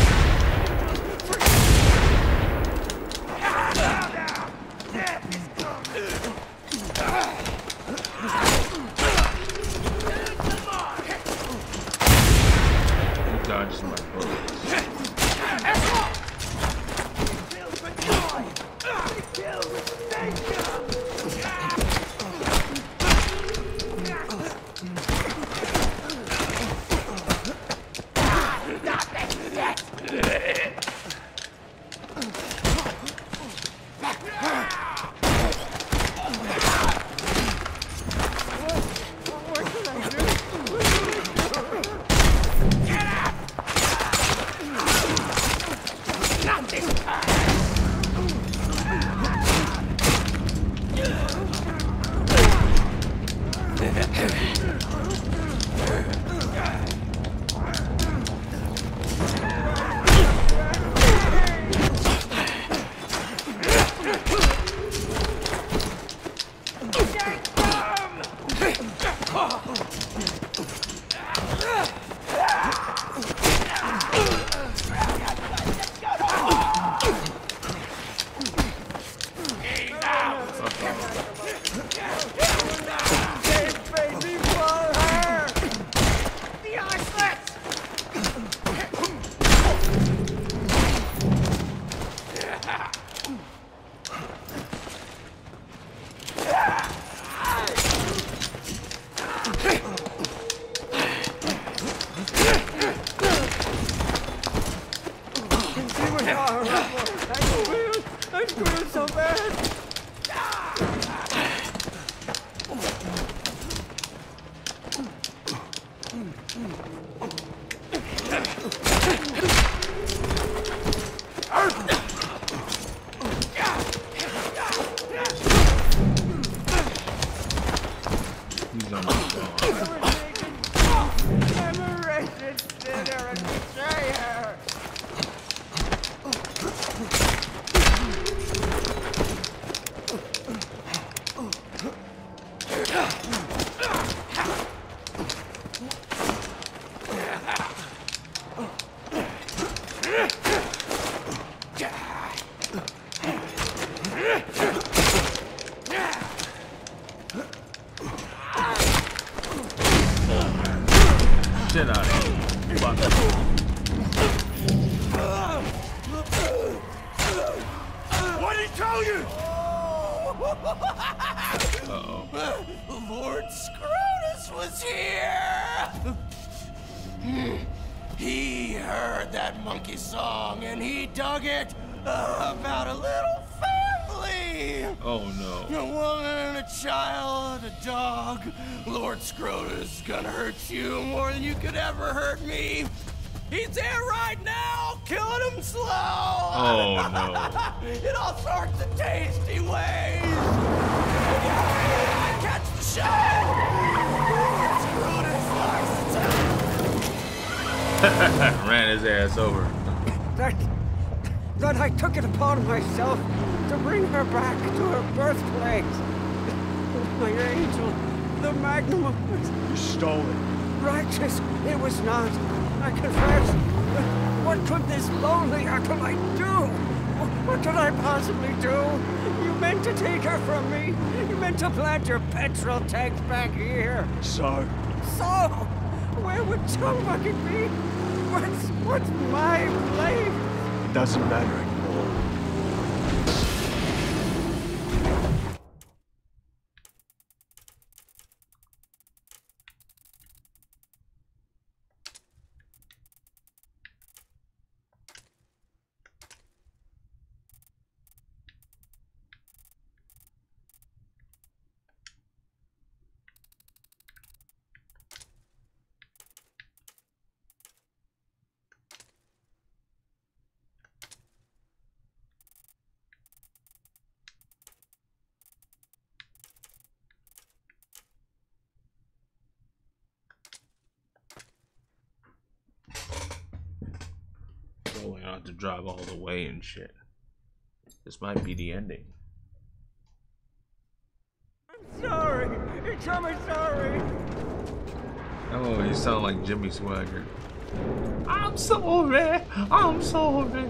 [SPEAKER 1] He dodges my bullets.
[SPEAKER 16] Could
[SPEAKER 8] this lonely acolyte do? What could I possibly do? You meant to take her from me. You meant to plant your petrol tanks back here.
[SPEAKER 3] So?
[SPEAKER 8] So? Where would Tomakin be? What's, what's my place?
[SPEAKER 3] It doesn't matter anymore.
[SPEAKER 1] Going out to drive all the way and shit. This might be the ending.
[SPEAKER 8] I'm sorry. I'm sorry.
[SPEAKER 1] Oh, you sound like Jimmy Swaggart. I'm sorry. I'm sorry.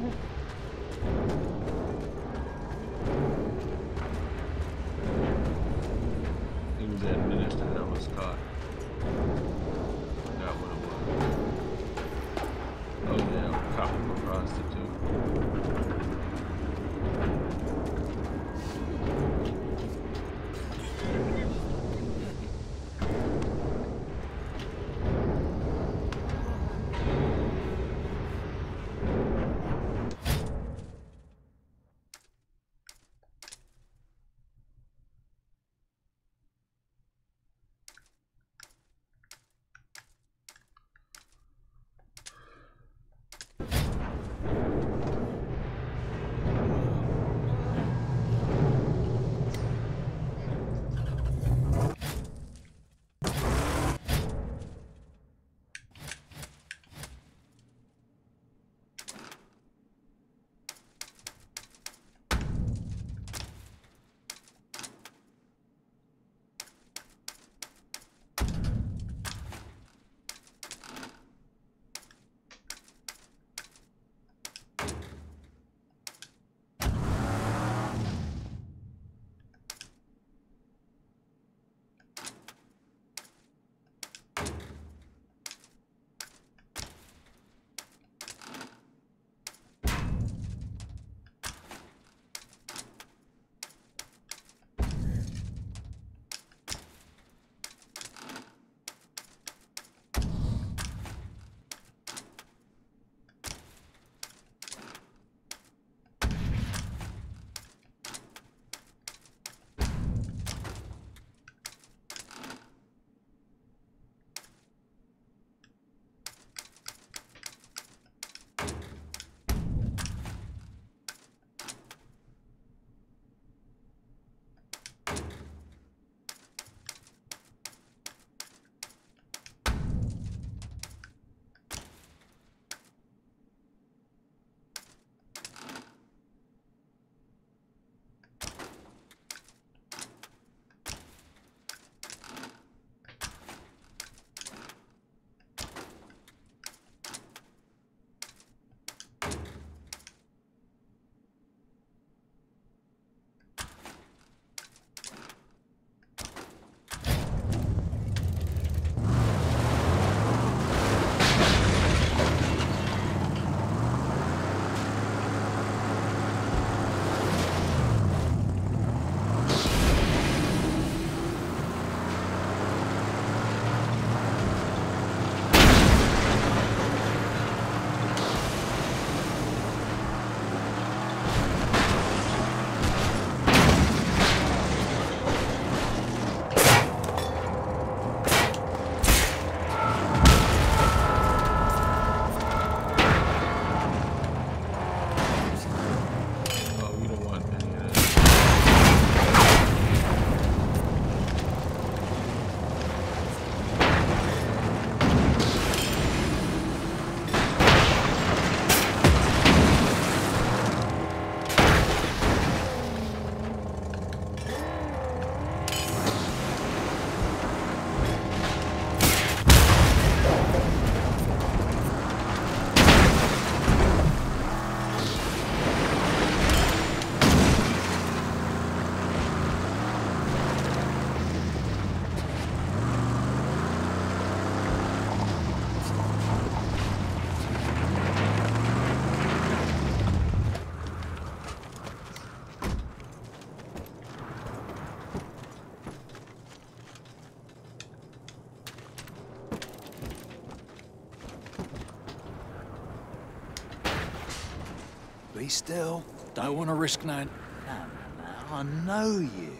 [SPEAKER 14] Be still. Don't want to risk no... No, no, no. I know you.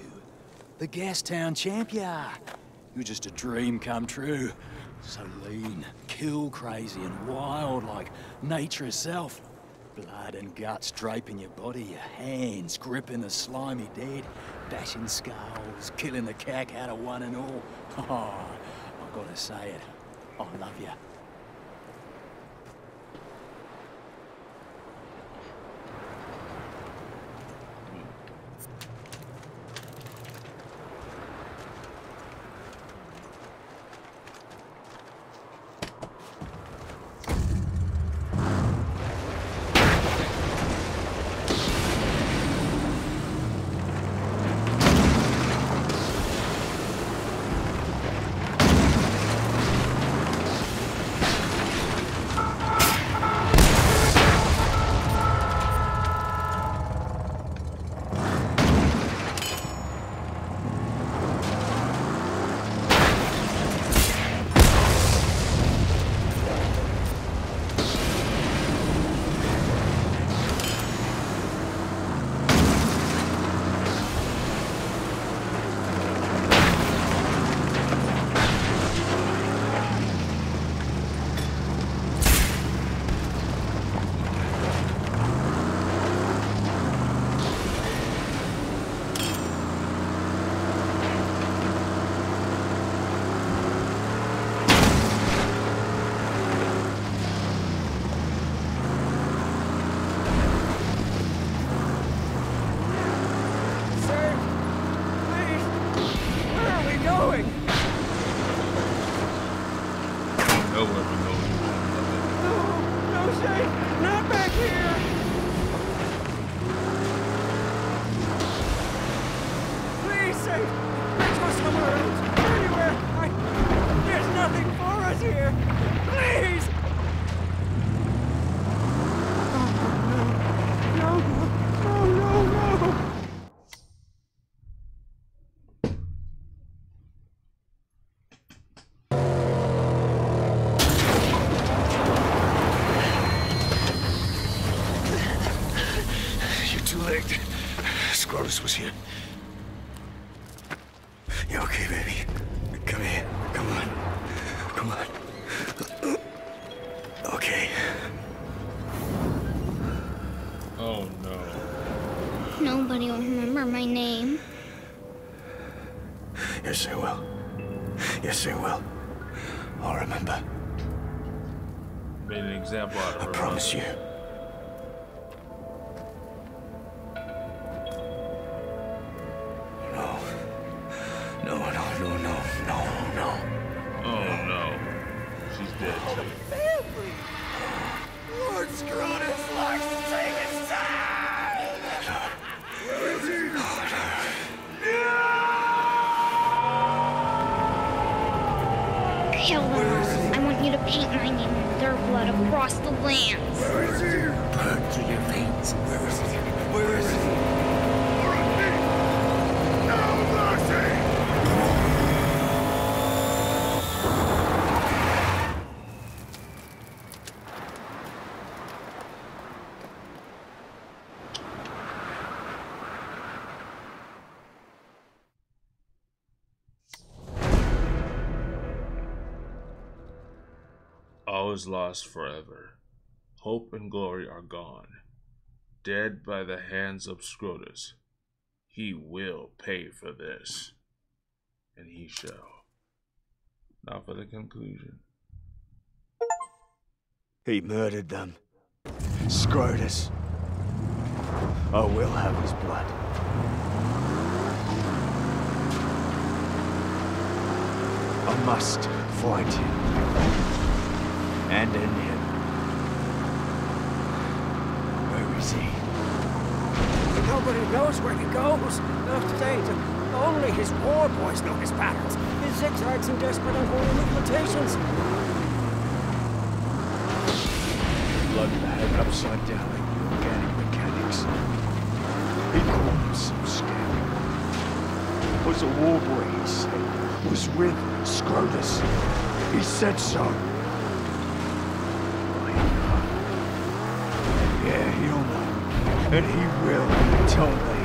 [SPEAKER 14] The Gastown champ you are. You're just a dream come true. So lean, kill crazy and wild like nature itself. Blood and guts draping your body, your hands gripping the slimy dead, bashing skulls, killing the cack out of one and all. Oh, I've got to say it. I love you.
[SPEAKER 5] Yes, they will. Yes, they will. I'll remember.
[SPEAKER 1] Made an example out of.
[SPEAKER 5] I promise you.
[SPEAKER 8] Is
[SPEAKER 1] lost forever. Hope and glory are gone. Dead by the hands of Scrotus. He will pay for this. And he shall. Now for the conclusion.
[SPEAKER 3] He murdered them. Scrotus. I will have his blood. I must fight him. And end him. Where is he?
[SPEAKER 8] Nobody knows where he goes. Not to date. Only his war boys know his patterns, his zigzags and desperate unholy movementations.
[SPEAKER 3] Blood had upside down in the organic mechanics. He called himself Scary. Was a war boy, he said. Was with Scrotus. He said so. Yeah, he'll know. And he will, he told me.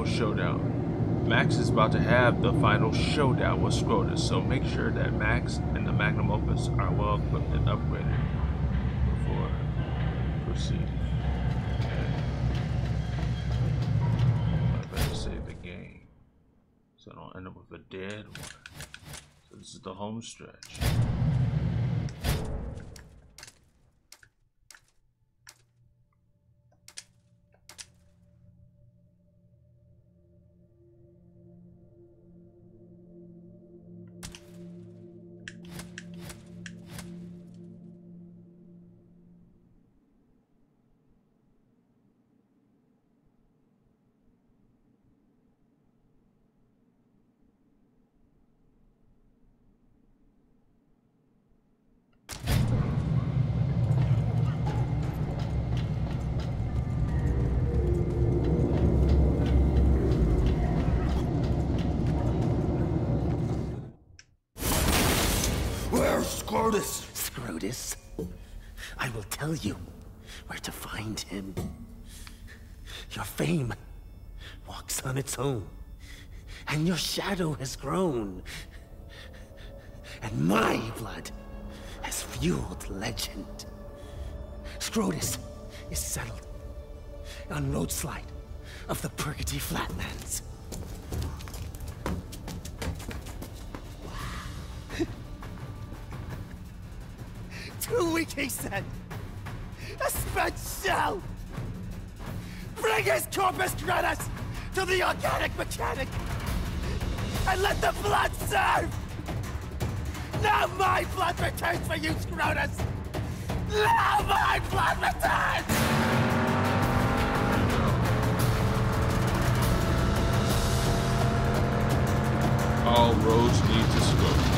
[SPEAKER 1] Final showdown. Max is about to have the final showdown with Scrotus, so make sure that Max and the Magnum Opus are well equipped and upgraded before proceeding. I better save the game so I don't end up with a dead one. So this is the home stretch.
[SPEAKER 7] Scrotus? Scrotus? I will tell you where to find him. Your fame walks on its own, and your shadow has grown. And my blood has fueled legend. Scrotus is settled on Roadslide of the Purgatory Flatlands. Spent shell! Bring his corpus gratis to the organic mechanic! And let the blood serve! Now my blood returns for you, Scrotus! Now my blood returns!
[SPEAKER 1] All roads lead to Scrotus.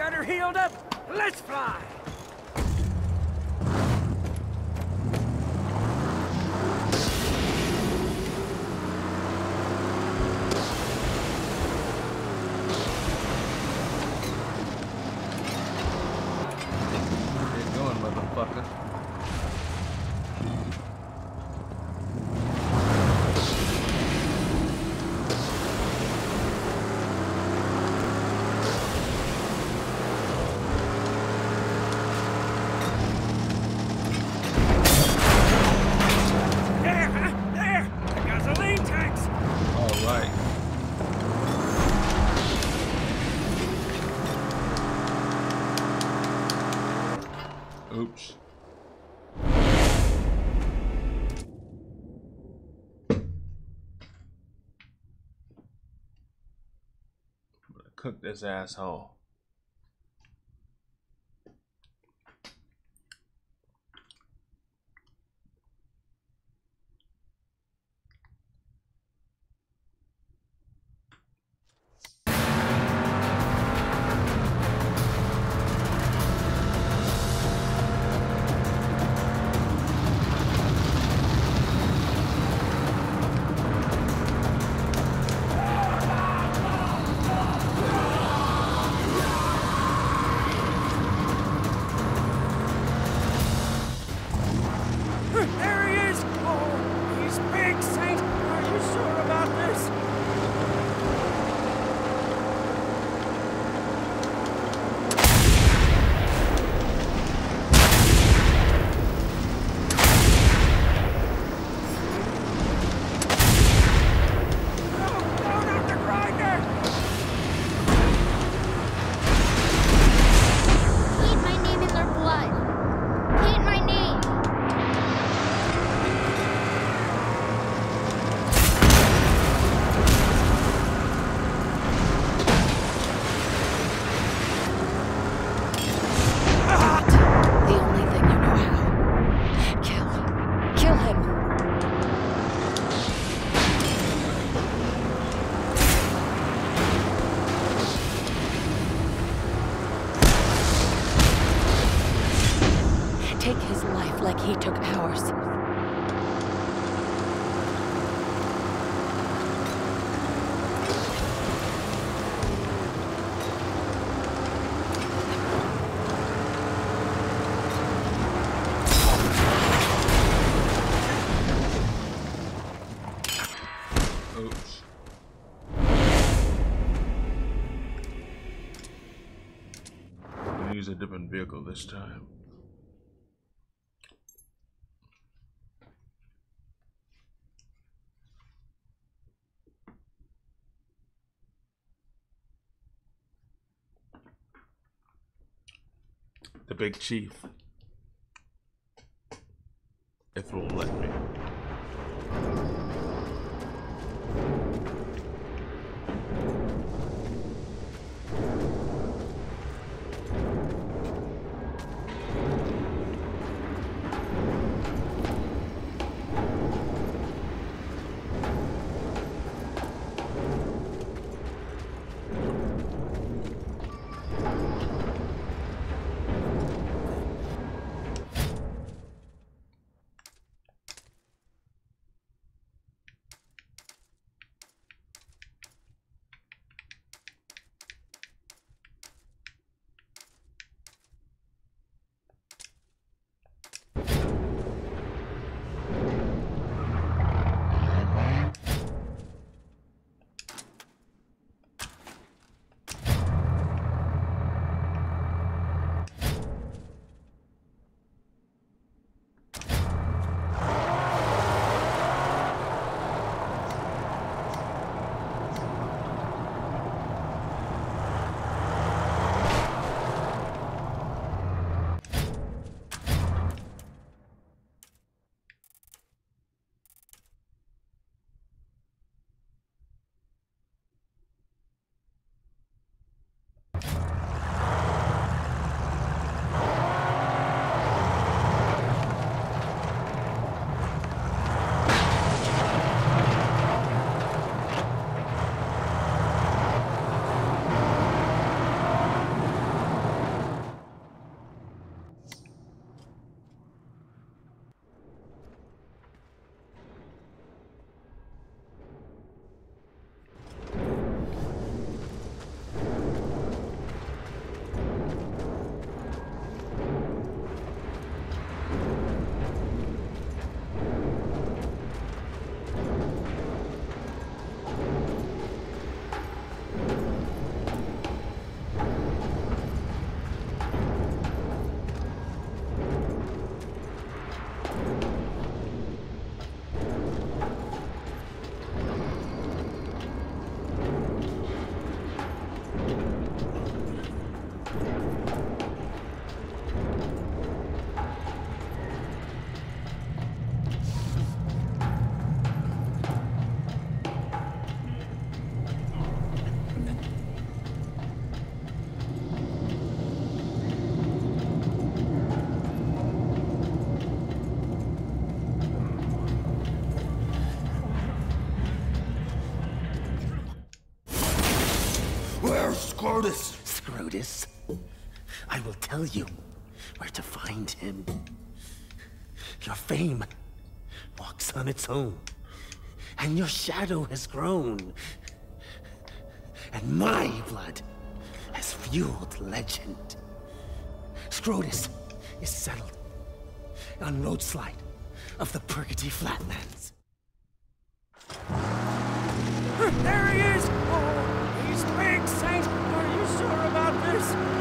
[SPEAKER 8] Got her healed up. Let's fly!
[SPEAKER 1] his asshole.
[SPEAKER 8] this
[SPEAKER 1] time. The Big Chief. If we'll let
[SPEAKER 7] tell you where to find him. Your fame walks on its own, and your shadow has grown. And my blood has fueled legend. Scrotus is settled on Roadslide of the Purgatory Flatlands.
[SPEAKER 8] There he is! Oh, he's big, Saint! Are you sure about this?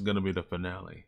[SPEAKER 9] Is gonna be the finale.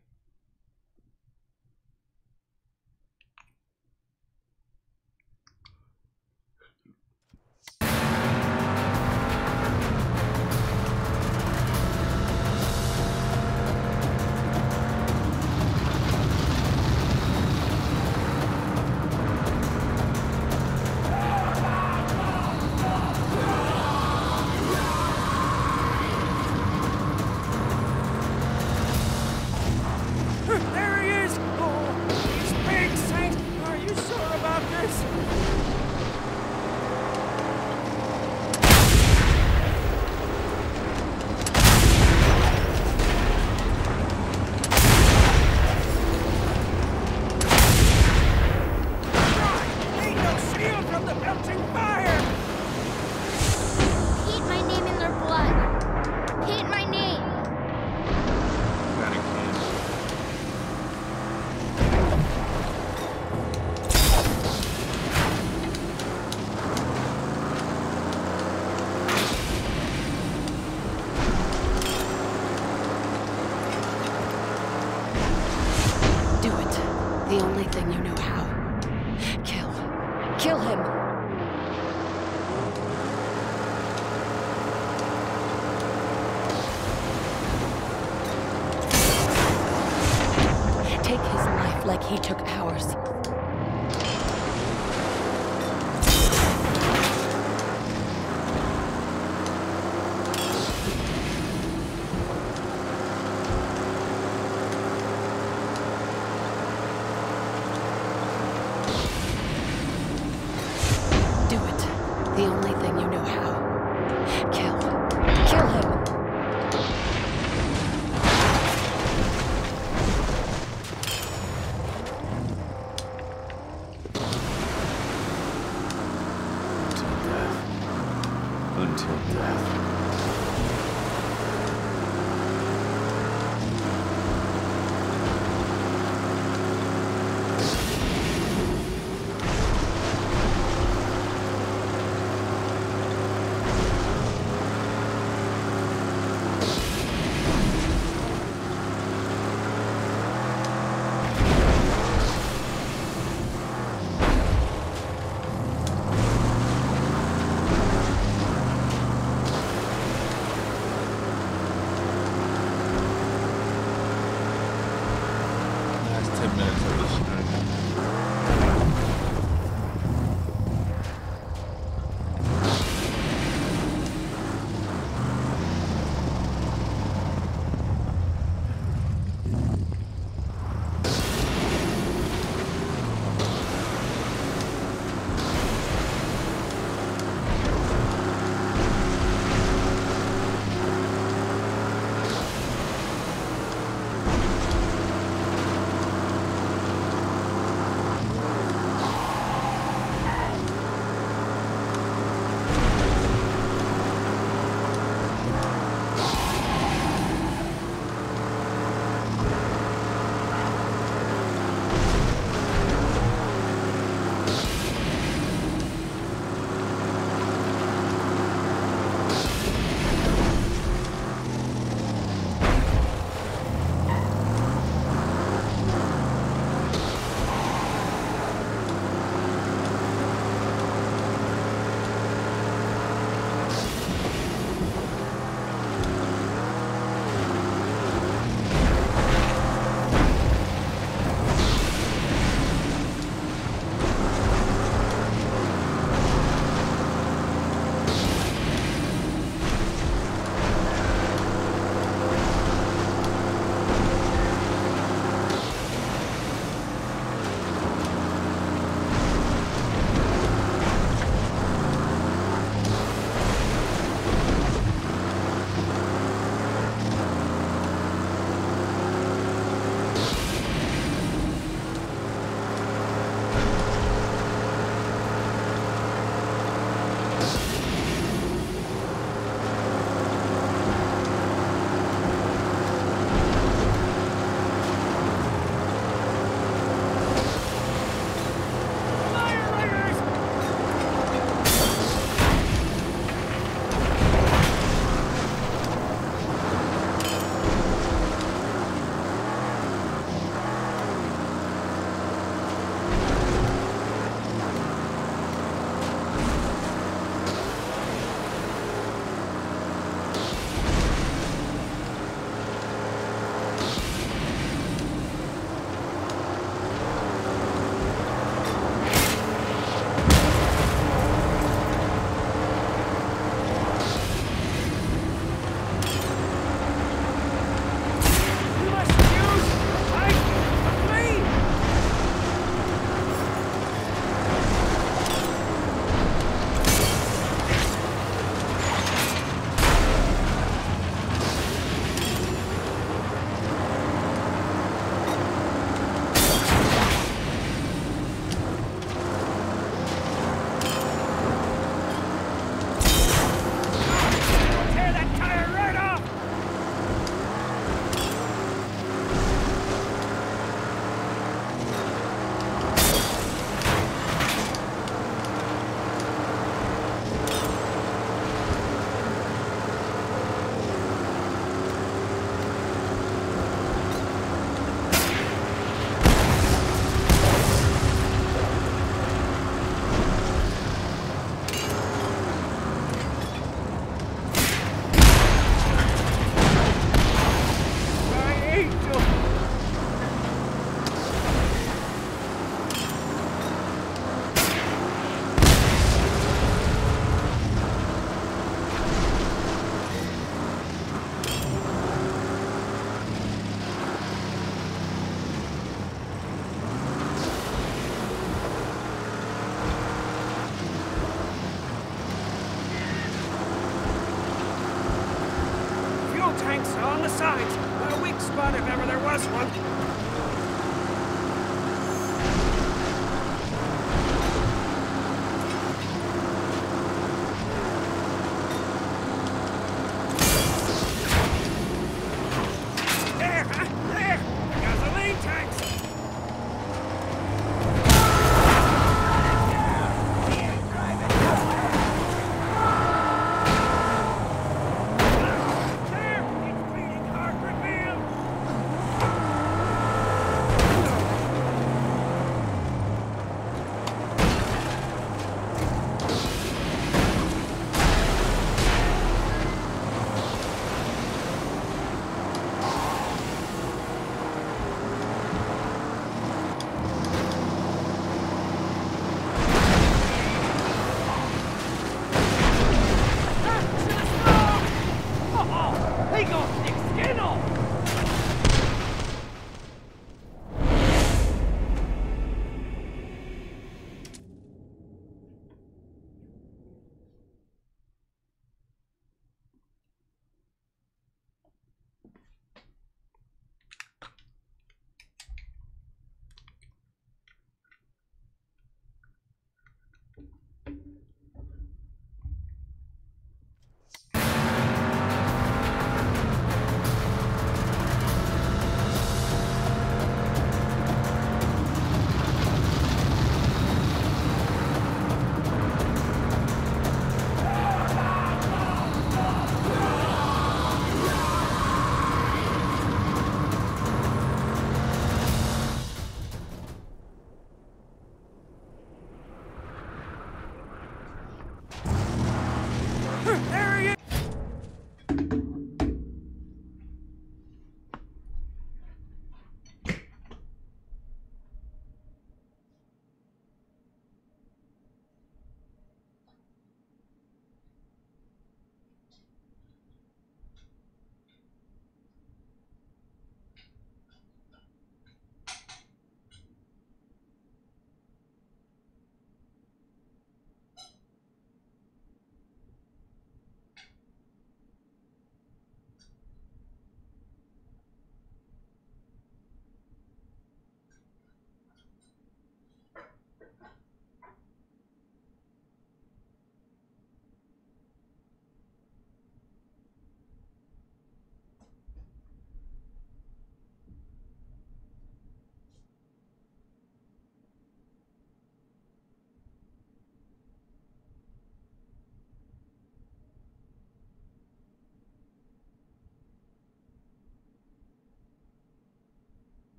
[SPEAKER 8] Ever one.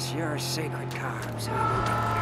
[SPEAKER 8] Bless your sacred carbs.